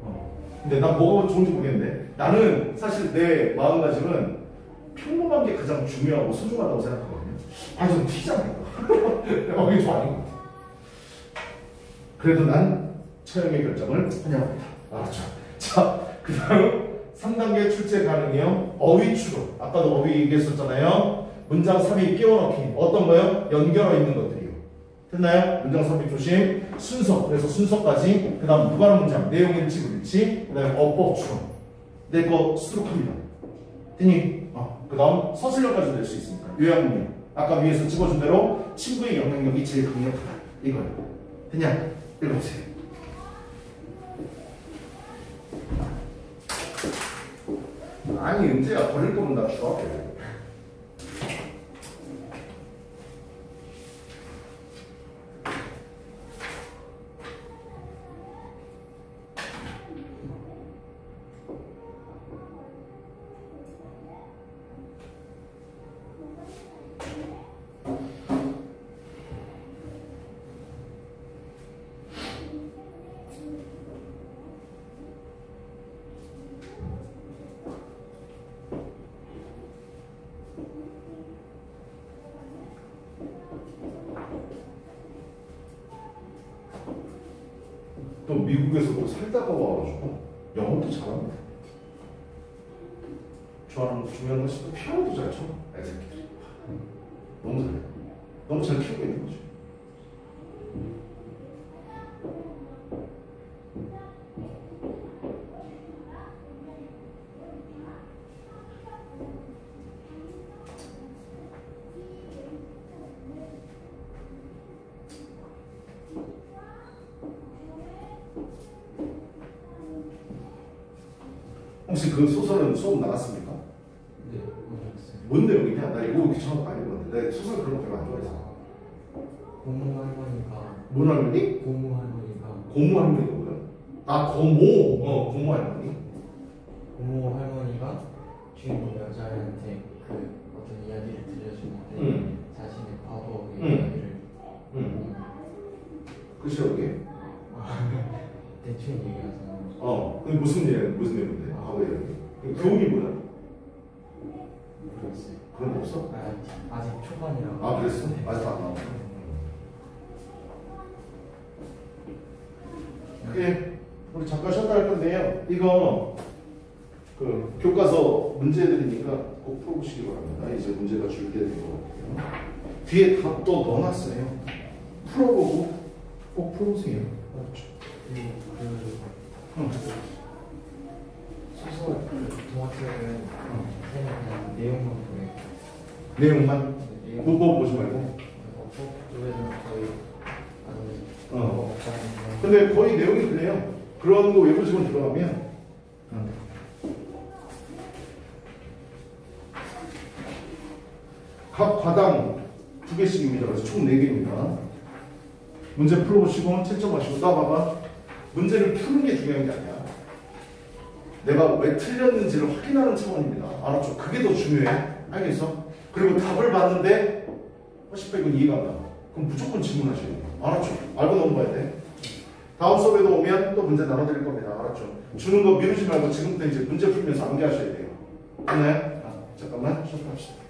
어. 근데 난 뭐가 좋은지 모르겠는데 나는 사실 내 마음가짐은 평범한 게 가장 중요하고 소중하다고 생각하거든요. 아, 좀 튀잖아요. *laughs* 어, 이게 좀 아닌 것. 그래도 난 처형의 결정을 환영합니다. 알았죠? 자, 그 다음 3단계 출제 가능해요. 어휘 추론. 아까도 어휘 얘기했었잖아요. 문장 삽입 끼워넣기. 어떤 거요? 연결어 있는 것들이요. 됐나요? 문장 삽입 조심. 순서. 그래서 순서까지. 그 다음 무관한 문장. 내용 일치, 불일치. 그 다음에 어법 추론. 내거 수록합니다. 됐니? 어. 그 다음 서술형까지 낼 수 있으니까. 요약문이요. 아까 위에서 찍어준 대로 친구의 영향력이 제일 강력하다. 이거요. 됐냐? 읽어보세요. 아니 은재야 버릴 거면 나 주라 미국에서 또 살다가 와가지고 영어도. 좋아하는 그 소설은 수업 나갔습니까? 네, 모르겠어요. 뭔 내용이냐? 나 이거 귀찮아서 많이 읽었는데 내 소설 그런 거 별로 안 좋아해서 고모 할머니가 뭔 할머니? 고모 할머니가 고모 할머니가 뭐야? 아 고모! 어 고모 할머니 고모 할머니가 주인공 여자애한테 그 어떤 이야기를 들려주는데 응. 자신의 과거의 응. 이야기를 응. 글쎄 여기 *laughs* 대충 얘기해서 어 근데 무슨 일 무슨 내용인데? 과거 이야기 그 교훈이 뭐야? 모르겠어요. 그런 거 없어? 아, 아직 초반이라고. 아 그랬어? 네. 아직도 안 나와 예, 우리 잠깐 쉬었다 할 건데요. 이거 그 교과서 문제들이니까 꼭 풀어보시기 바랍니다. 이제 문제가 줄게 된것 같아요. 뒤에 답도 넣어놨어요. 풀어보고 꼭 풀어보세요. 알았죠? 그 응. 그 동화책은 그냥 내용만 보내. 내용만 내용. 문법 보지 말고. 쪽에는 거의 어. 근데 거의 내용이 그래요. 그런 거 외부직원 들어가면 응. 각 과당 두 개씩입니다. 그래서 총 네 개입니다. 문제 풀어보시고 채점하시고 나 봐봐. 문제를 푸는 게 중요한 게 아니야. 내가 왜 틀렸는지를 확인하는 차원입니다. 알았죠? 그게 더 중요해. 알겠어? 그리고 답을 봤는데 80백은 이해가 안 가. 그럼 무조건 질문하셔야 돼요. 알았죠? 알고 넘어가야 돼. 다음 수업에도 오면 또 문제 나눠드릴 겁니다. 알았죠? 주는 거 미루지 말고 지금부터 이제 문제 풀면서 암기하셔야 돼요. 됐나요? 아, 잠깐만 쉬었다 합시다.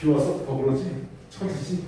비 와서 더 그러지? 천지지?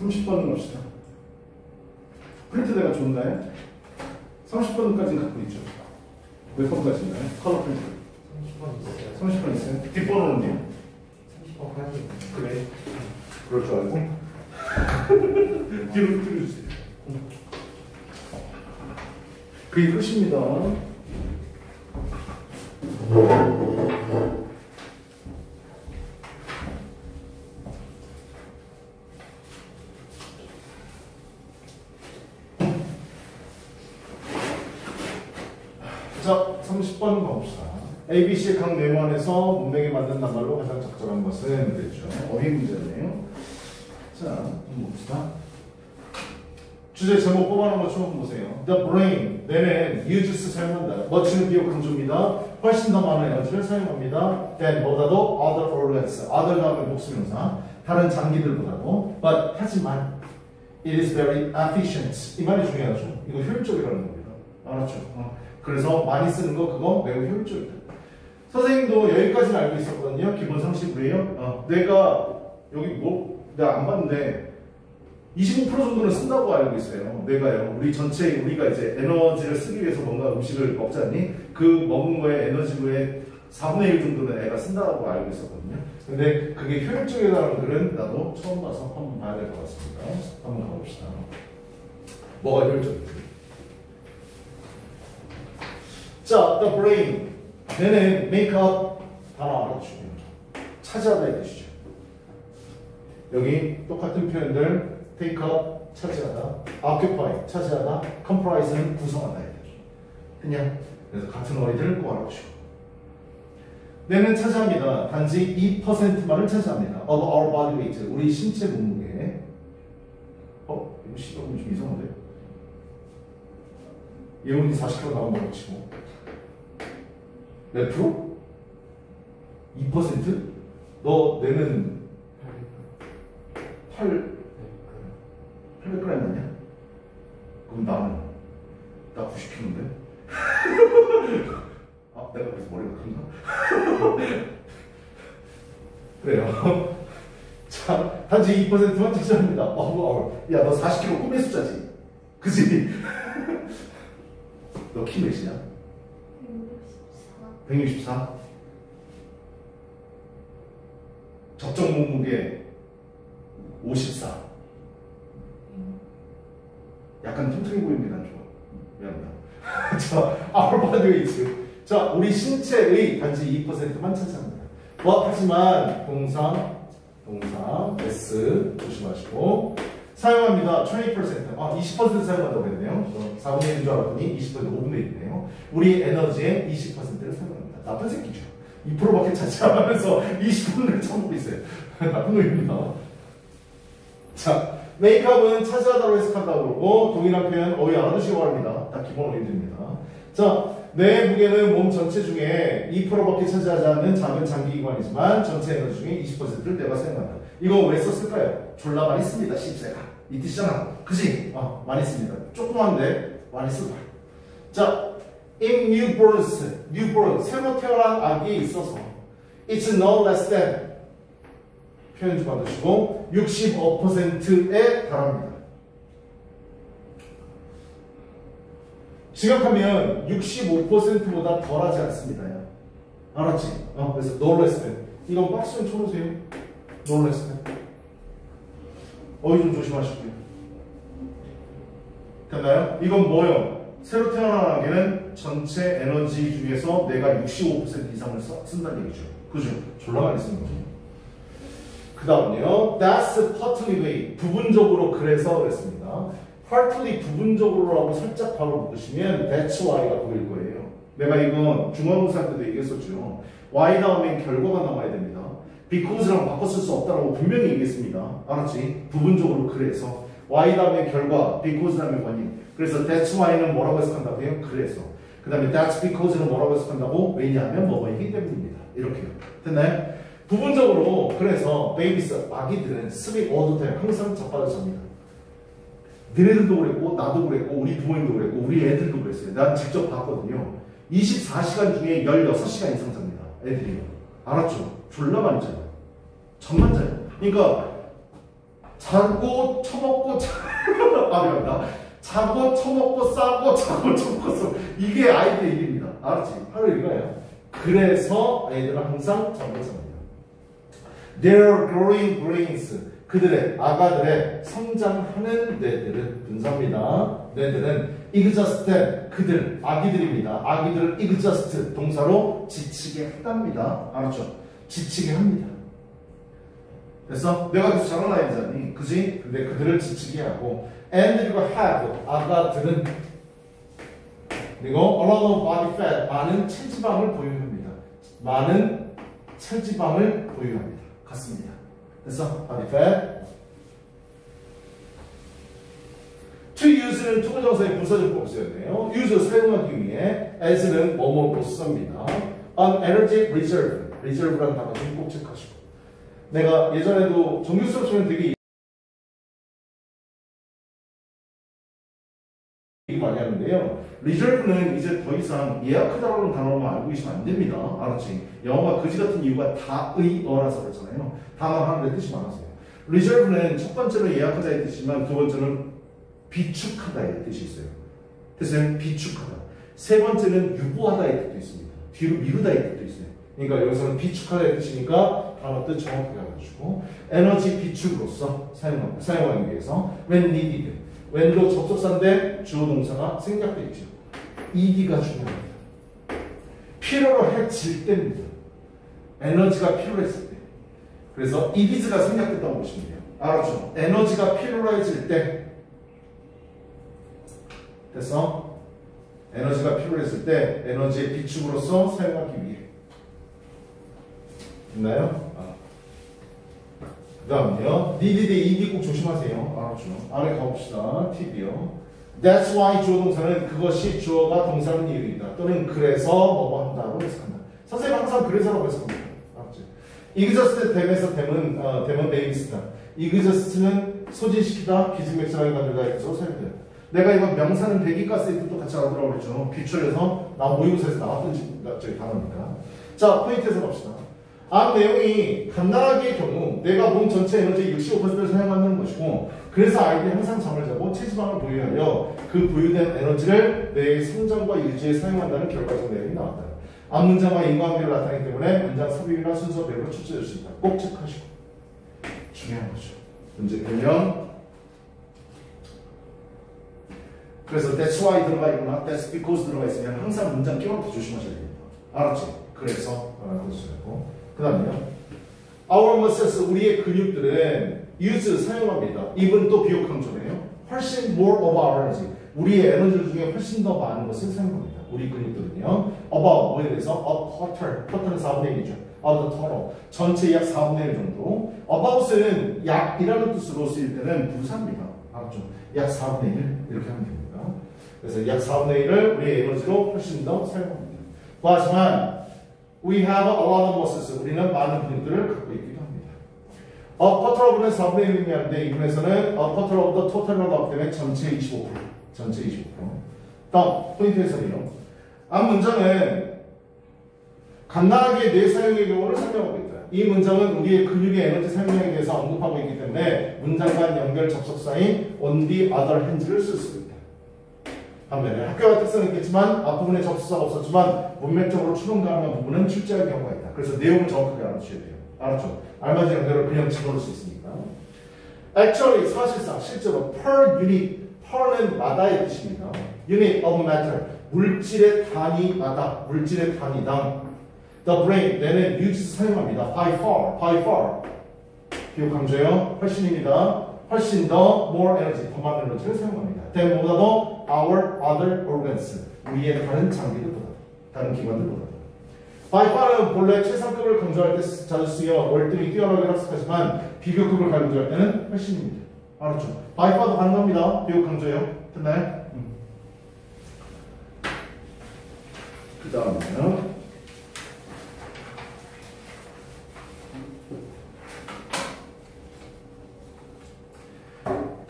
30번은 갑시다. 프린트대가 좋나요? 30번까지는 갖고 있죠. 몇 번까지 있나요? 컬러 프린트. 30번 있어요. 30번 있어요? 뒷번호는요? 30번까지. 그래. 그럴 줄 알고. *laughs* 뒤로 들어주세요. 그게 끝입니다. ABC의 각 네모 안에서 문맥에 맞는 낱말로 가장 적절한 것은 그랬죠. 어휘 문제네요. 자, 한번 봅시다. 주제 제목 뽑아놓은 거 처음 보세요. The brain, 뇌는 uses 사용한다. much는 비호 강조입니다. 훨씬 더 많은 에너지를 사용합니다. than 보다도 other organs, other 다음에 복수명사. 다른 장기들보다도. but 하지만 it is very efficient. 이 말이 중요하죠. 이거 효율적이라는 겁니다. 알았죠? 어. 그래서 많이 쓰는 거 그거 매우 효율적이다. 선생님도 여기까지는 알고 있었거든요. 기본 상식으로요. 어, 내가 여기 뭐 내가 안 봤는데 25% 정도는 쓴다고 알고 있어요. 내가요. 우리 전체 우리가 이제 에너지를 쓰기 위해서 뭔가 음식을 먹자니 그 먹은 거에 에너지의 4분의 1 정도는 애가 쓴다고 알고 있었거든요. 근데 그게 효율적이라는 글은 나도 처음 봐서 한번 봐야 될 것 같습니다. 한번 가봅시다. 뭐가 효율적인지. 자, the brain. Make up 단어 알아주시고요. 차지하다 이 뜻이죠. 여기 똑같은 표현들 take 차지하다, occupy 차지하다, comprise는 구성하다. 그냥 그래서 같은 어휘들을 꼭 알아주시고 내는 차지합니다. 단지 2%만을 차지합니다. of our body weight 우리 신체 몸무게 어? 이거 시간이 좀 이상한데? 예원이 40kg 나온 거 치고 몇 프로? 2%? 너 내는 8, 800g 아니야? 그럼 나는 나 90kg인데? *laughs* 아 내가 그래서 머리가 큰가? *laughs* 그래요 *laughs* 자 단지 2%만 차지합니다. 야너 40kg 꿈의 숫자지 그지? 너 키 몇이냐? 164 적정 몸무게 54 약간 통통해 보입니다 좋아 미안합니다. *laughs* 자 weight 자 우리 신체의 단지 2%만 차지합니다. 뭐 하지만 동사 동사 s 조심하시고 사용합니다. 20% 아, 20% 사용한다고 그랬네요. 4분의 1인 줄 알았더니 20% 5분의 1이네요. 우리 에너지의 20%를 사용합니다. 나쁜 새끼죠. 2%밖에 차지 안 하면서 20%를 쳐먹고 있어요. *laughs* 나쁜 놈입니다. 자 메이크업은 차지하다로 해석한다고 그러고 동일한 표현 어휘 알아두시기 바랍니다. 다 기본 어휘들입니다. 자내 무게는 몸 전체 중에 2%밖에 차지하지 않는 작은 장기기관이지만 전체 에너지 중에 20%를 내가 사용한다 이거 왜 썼을까요? 졸라 많이 씁니다 씹새가 이 뜻이잖아 그지? 어, 많이 씁니다 조그만데 많이 쓰다 자 in newborns newborn 새로 태어난 아기에 있어서 it's no less than 표현 좀 받으시고 65%에 달합니다 지각하면 65%보다 덜하지 않습니다 야. 알았지? 어, 그래서 no less than 이건 박스 좀 쳐보세요 than 어휘 좀 조심하시고요. 됐나요? 이건 뭐요? 새로 태어난 아기는 전체 에너지 중에서 내가 65% 이상을 써, 쓴다는 얘기죠. 그죠? 졸라 많이 쓰는 거죠. 그 다음은요. That's partly way. 부분적으로 그래서 그랬습니다. partly 부분적으로라고 살짝 바로 붙으시면 that's why가 보일 거예요. 내가 이건 중간고사 때도 얘기했었죠. y 다음엔 결과가 나와야 됩니다. Because랑 쓸수 없다라고 분명히 얘기했습니다. 알았지? 부분적으로 그래서 y 다음에 결과, because 다음에 원인. 그래서 that's why는 뭐라고 해석한다고요? 그래서. 그 다음에 that's because는 뭐라고 해석한다고? 왜냐하면 뭐뭐이기 때문입니다. 이렇게요. 됐나요? 부분적으로 그래서 베이비스 아기들은 the time 항상 자빠져 잡니다. 너네들도 그랬고 나도 그랬고 우리 부모님도 그랬고 우리 애들도 그랬어요. 난 직접 봤거든요. 24시간 중에 16시간 이상 잡니다. 애들이요. 알았죠? 졸라 많이 자요. 잠만 자요. 그러니까 자고 처먹고 자... *laughs* 아 미안합니다. 자고 처먹고 싸고 자고 처먹고 싸 이게 아이들의 일입니다. 알았지? 하루 일과예요. 그래서 아이들은 항상 잠을 잡니다. Their growing brains 그들의 아가들의 성장하는 뇌들은 분사입니다. 뇌들은 exhausted 그들 아기들입니다. 아기들을 exhaust 동사로 지치게 한답니다. 알았죠? 지치게 합니다. 그래서 내가 계속 잘한 아이잖니, 그지? 근데 그들을 지치게 하고 and 그리고 have 아가들은 그리고 a lot of body fat 많은 체지방을 보유합니다. 많은 체지방을 보유합니다. 같습니다. 그래서 body fat to use는 투부정사의 부사적법 써야 돼요. use 사용하기 위해 as는 뭐뭐로 씁니다. an energy reserve reserve라는 단어 좀꼭 체크하시고 내가 예전에도 정규 수업 시간 되게 얘기 많이 하는데요. reserve는 이제 더 이상 예약하다라는 단어만 알고 계시면 안 됩니다. 알았지? 영어가 그지 같은 이유가 다의 어라서 그렇잖아요. 다만 하는데 뜻이 많았어요. 리저브는 첫 번째로 예약하다의 뜻이지만 두 번째는 비축하다의 뜻이 있어요. 뜻은 비축하다. 세 번째는 유보하다의 뜻도 있습니다. 뒤로 미루다의 있어요. 그러니까 여기서는 비축하다의 뜻이니까 단어 뜻 정확하게 알아주시고 에너지 비축으로서 사용합니다. 사용하기 위해서 when needed. when도 접속사인데 주어 동사가 생략되어 있죠. ed가 중요합니다. 필요로 해질 때입니다. 에너지가 필요해질 때. 그래서 이기즈가 생략됐다고 보시면 돼요. 알았죠? 에너지가 필요해질 때. 됐어? 에너지가 필요했을 때 에너지의 비축으로서 사용하기 위해. 있나요? 아. 그 다음에요. 니디디 이디 꼭 조심하세요. 알았죠? 아래 가봅시다. 팁이요. That's why 주어 동사는 그것이 주어가 동사는 이유이다. 또는 그래서 뭐뭐 한다고 해석한다. 선생님 항상 그래서라고 해석합니다. 알았죠? 이그저스트 댐에서 댐은 어, 댐은 베이비스다. 이그저스트는 소진시키다, 기진맥진하게 만들다 해서 사용돼요. 내가 이거 명사는 배기가스의 뜻도 같이 알아보라고 그랬죠. 비출해서 나 모의고사에서 나왔던 지- 저기 단어니까. 자, 포인트에서 갑시다. 앞 내용이 갓난아기의 경우 뇌가 몸 전체 에너지의 65%를 사용하는 것이고 그래서 아이들이 항상 잠을 자고 체지방을 보유하여 그 보유된 에너지를 뇌 성장과 유지에 사용한다는 결과적 내용이 나왔다. 앞 문장과 인과관계를 나타내기 때문에 문장 삽입이나 순서 배우로 출제될 수 있다. 꼭 체크하시고 중요한 거죠. 문제 변형 그래서 that's why 들어가 있거나 that's because 들어가 있으면 항상 문장 때 조심하셔야 됩니다. 알았지? 그래서 라고 쓰고 그 다음에요. Our muscles, 우리의 근육들은 use, 사용합니다. even 또 비옥 강조네요. 훨씬 more of our energy. 우리의 에너지 중에 훨씬 더 많은 것을 사용합니다. 우리 근육들은요. about, 뭐에 대해서? a quarter. quarter는 4분의 1이죠. of the total. 전체 약 4분의 1 정도. about은 약이라는 뜻으로 쓰일 때는 부사입니다. 알았죠? 약 4분의 1 이렇게 하면 됩니다. 그래서 약 4분의 1을 우리의 에너지로 훨씬 더 사용합니다. 하지만 we have a lot of muscles. 우리는 많은 근육들을 갖고 있기도 합니다. A quarter of는 4분의 1을 의미하는데 이분에서는 a quarter of the total로 나오기 때문에 전체 25%. 전체 25%. 다음 포인트에서는요. 앞 문장은 간단하게 뇌 사용의 경우를 설명하고 있다. 이 문장은 우리의 근육의 에너지 사용량에 대해서 언급하고 있기 때문에 문장 간 연결 접속사인 on the other hands를 쓸 수 있다. 반면에 학교와 특성은 있겠지만 앞부분에 접속사가 없었지만 문맥적으로 추론 가능한 부분은 출제할 경우가 있다. 그래서 내용을 정확하게 알아주셔야 돼요. 알았죠? 알맞은 연결을 그냥 집어넣을 수 있으니까. Actually, 사실상, 실제로 per unit, per는 마다의 뜻입니다. unit of matter, 물질의 단위마다, 물질의 단위당. The brain, 뇌는 use 사용합니다. by far, by far. 기억 강조요. 훨씬입니다. 훨씬 더 more energy, 더 많은 에너지를 사용합니다. than 보다도 our other organs, 우리의 다른 장기들보다, 다른 기관들보다. far은 본래 최상급을 강조할 때 자주 쓰여 월등히 뛰어나게 학습하지만 비교급을 강조할 때는 훨씬입니다. 알았죠? far도 가능합니다. 비교 강조요. 됐나요? 음. 그 다음에요.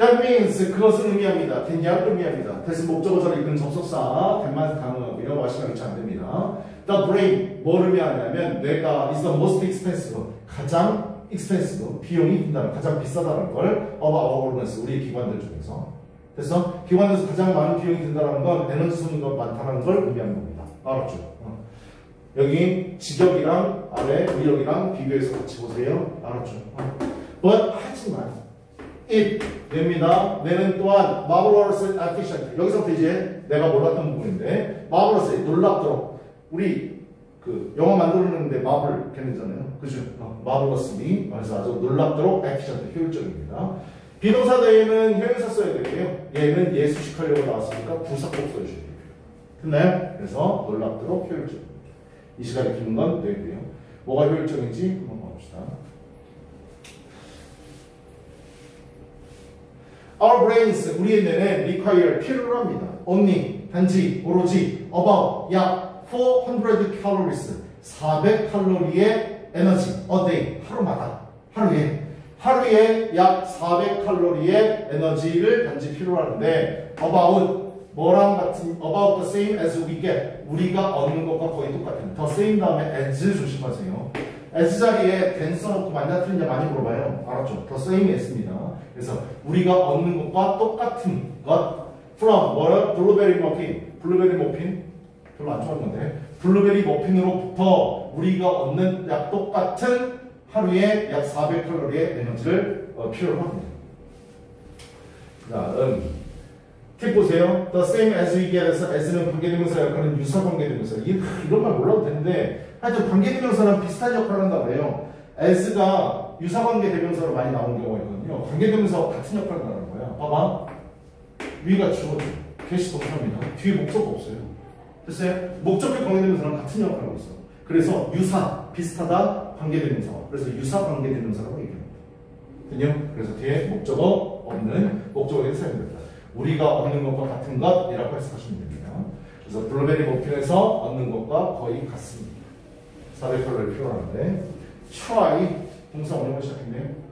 That means 그것은 의미합니다. 된야를 의미합니다. 대신 목적어절을 이끄는 접속사 된만 가능하고요. 와시가 그렇지 안 됩니다. The brain 뭘 의미하냐면 뇌가 is the most expensive 가장 expensive 비용이 든다는 가장 비싸다는 걸 of our organs 우리 기관들 중에서 됐어? 기관에서 가장 많은 비용이 든다는 건 에너지 소모가 많다는 걸 의미하는 겁니다. 알았죠? 어. 여기 직역이랑 아래 의역이랑 비교해서 같이 보세요. 알았죠? 어. But 하지만 it 됩니다. 뇌는 또한 marvelous efficient. 여기서부터 이제 내가 몰랐던 부분인데 marvelous 놀랍도록 우리 그 영화 만들었는데 마블 걔네잖아요. 그죠? 어, marvelously 그래서 아주 놀랍도록 efficient 효율적입니다. 비동사 대에는 형용사 써야 되고요. 얘는 예수식 하려고 나왔으니까 부사 꼭 써주셔야 돼요. 됐나요? 그래서 놀랍도록 효율적입니다. 이 시간에 기는 건 뇌고요. 뭐가 효율적인지 한번 봅시다. Our brains, 우리의 뇌는 require 필요로 합니다. only, 단지, 오로지, about, 약 400 calories, 400 칼로리의 에너지, a day, 하루마다, 하루에. 하루에 약 400 칼로리의 에너지를 단지 필요로 하는데, about, 뭐랑 같은, about the same as we get. 우리가 얻는 것과 거의 똑같은. the same 다음에 as 조심하세요. as 자리에 than 써놓고 맞나 틀리냐 많이 물어봐요. 알았죠? the same as입니다. 그래서 우리가 얻는 것과 똑같은 것 from 뭐요? 블루베리 머핀. 블루베리 머핀? 별로 안 좋아하는 건데. 블루베리 머핀으로부터 우리가 얻는 약 똑같은 하루에 약 400칼로리의 에너지를 어, 필요로 합니다. 그 다음 팁 보세요. The same as we get에서 as는 관계대명사 역할은 유사. 이- 이런 말 몰라도 되는데 하여튼 관계대명사랑 비슷한 역할을 한다고 해요. as가 유사 관계 대명사로 많이 나오는 경우가 있거든요. 관계대명사와 같은 역할을 하는 거예요. 봐봐. 위가 주어 개시 동사입니다. 뒤에 목적어 없어요. 됐어요? 목적격 관계대명사랑 같은 역할을 하고 있어. 그래서 유사, 비슷하다, 관계대명사. 그래서 유사 관계대명사라고 얘기합니다. 됐요? 그래서 뒤에 목적어 없는 목적어에 사용됩니다. 우리가 얻는 것과 같은 것이라고 해석하시면 됩니다. 그래서 블루베리 머핀에서 얻는 것과 거의 같습니다. 400컬러를 표현하는데 try 동사 원형을 시작했네요.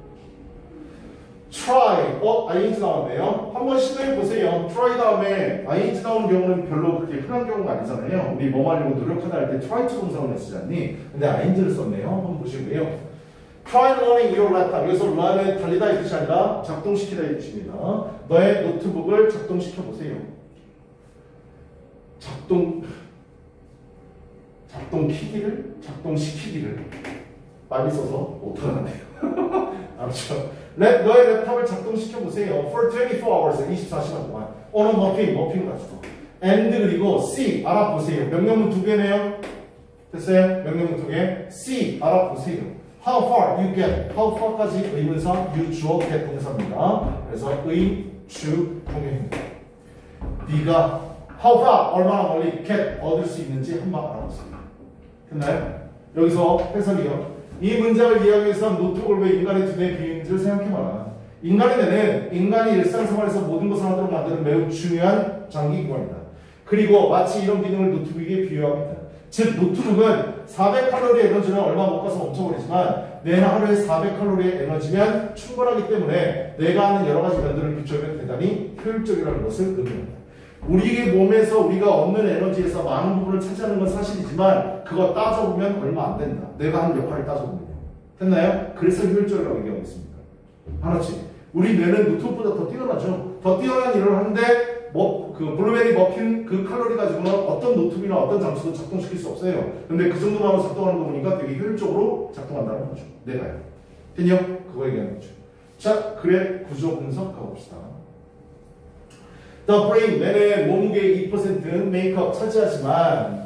try 어 ing 나왔네요. 한번 시도해 보세요. try 다음에 ing 나오는 경우는 별로 그렇게 흔한 경우가 아니잖아요. 우리 뭐 하려고 노력하다 할 때 try to 동사원을 쓰지 않니? 근데 ing를 썼네요. 한번 보시고요. try running your laptop. 여기서 run은 달리다 이 뜻이 아니라 작동시키다 이 뜻입니다. 너의 노트북을 작동시켜 보세요. 작동 작동키기를 작동시키기를 많이 써서 못하는데요. *laughs* 알았죠? 랩, 너의 laptop을 작동시켜 보세요. For 24 hours, 24시간 동안. 오늘 머핀, 머핀 가지고. and 그리고 see 알아보세요. 명령문 두 개네요. 됐어요? 명령문 두 개. C 알아보세요. How far you get? How far까지 의문사 you 주어 get 동사입니다. 그래서 의, 주, 동형입니다. 네가 how far 얼마나 멀리 get 얻을 수 있는지 한번 알아보세요. 됐나요? 여기서 해석이요. 이 문장을 이해하기 위해서 노트북을 왜 인간의 두뇌에 비유인지를 생각해봐라. 인간의 뇌는 인간이 일상생활에서 모든 것을 하도록 만드는 매우 중요한 장기기관이다. 그리고 마치 이런 기능을 노트북에 비유합니다. 즉 노트북은 400칼로리 에너지는 얼마 못 가서 멈춰버리지만 내 하루에 400칼로리의 에너지면 충분하기 때문에 내가 하는 여러 가지 면들을 비추면 대단히 효율적이라는 것을 의미합니다. 우리의 몸에서 우리가 얻는 에너지에서 많은 부분을 차지하는 건 사실이지만 그거 따져보면 얼마 안 된다. 내가 하는 역할을 따져보면. 됐나요? 그래서 효율적이라고 얘기하고 있습니다. 알았지? 우리 뇌는 노트북보다 더 뛰어나죠. 더 뛰어난 일을 하는데 뭐, 그 블루베리 머핀 그 칼로리 가지고는 어떤 노트북이나 어떤 장치도 작동시킬 수 없어요. 근데 그 정도만 작동하는 거 보니까 되게 효율적으로 작동한다는 거죠. 내가요. 됐냐? 그거 얘기하는 거죠. 자, 그래 구조 분석 가봅시다. The brain, 뇌의 몸무게의 2%는 make up 차지하지만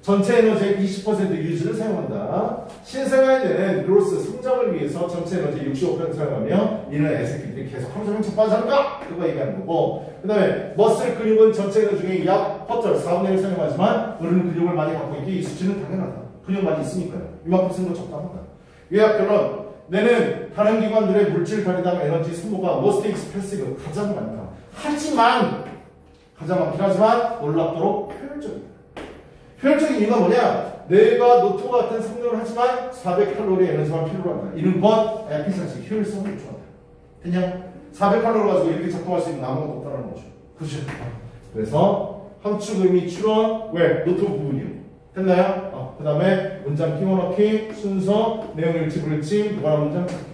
전체 에너지의 20% 유지를 사용한다. 신생아의 뇌는 growth 성장을 위해서 전체 에너지의 65% 사용하며 이는 애새끼들이 계속 종일 자빠졌는가? 그거 얘기하는 거고 그 다음에 muscle 근육은 전체 에너지 중에 약 퍼절 4분의 1 사용하지만 우리는 근육을 많이 갖고 있기에 이 수치는 당연하다. 근육 많이 있으니까요. 이만큼 쓰는 건 적당하다. 요약변론 뇌는 다른 기관들의 물질 발휘당 에너지 소모가 most expensive 가장 많다. 하지만 가장 많긴 하지만 놀랍도록 효율적이다. 효율적인 이유가 뭐냐? 내가 노트북 같은 성능을 하지만 400칼로리 에너지만 필요로 한다. 이는 것 에피션시 효율성을 좋아한다. 그냥 400칼로리 가지고 이렇게 작동할 수 있는 아무것도 없다는 거죠. 그죠? 그래서 함축 의미 추론 왜 노트북 부분이요. 됐나요? 어, 그 다음에 문장 끼워넣기 순서 내용 일치 불일치 무관한 문장 찾기.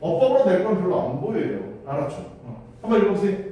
어법으로 낼 건 별로 안 보여요. 알았죠? 어. 한번 읽어보세요.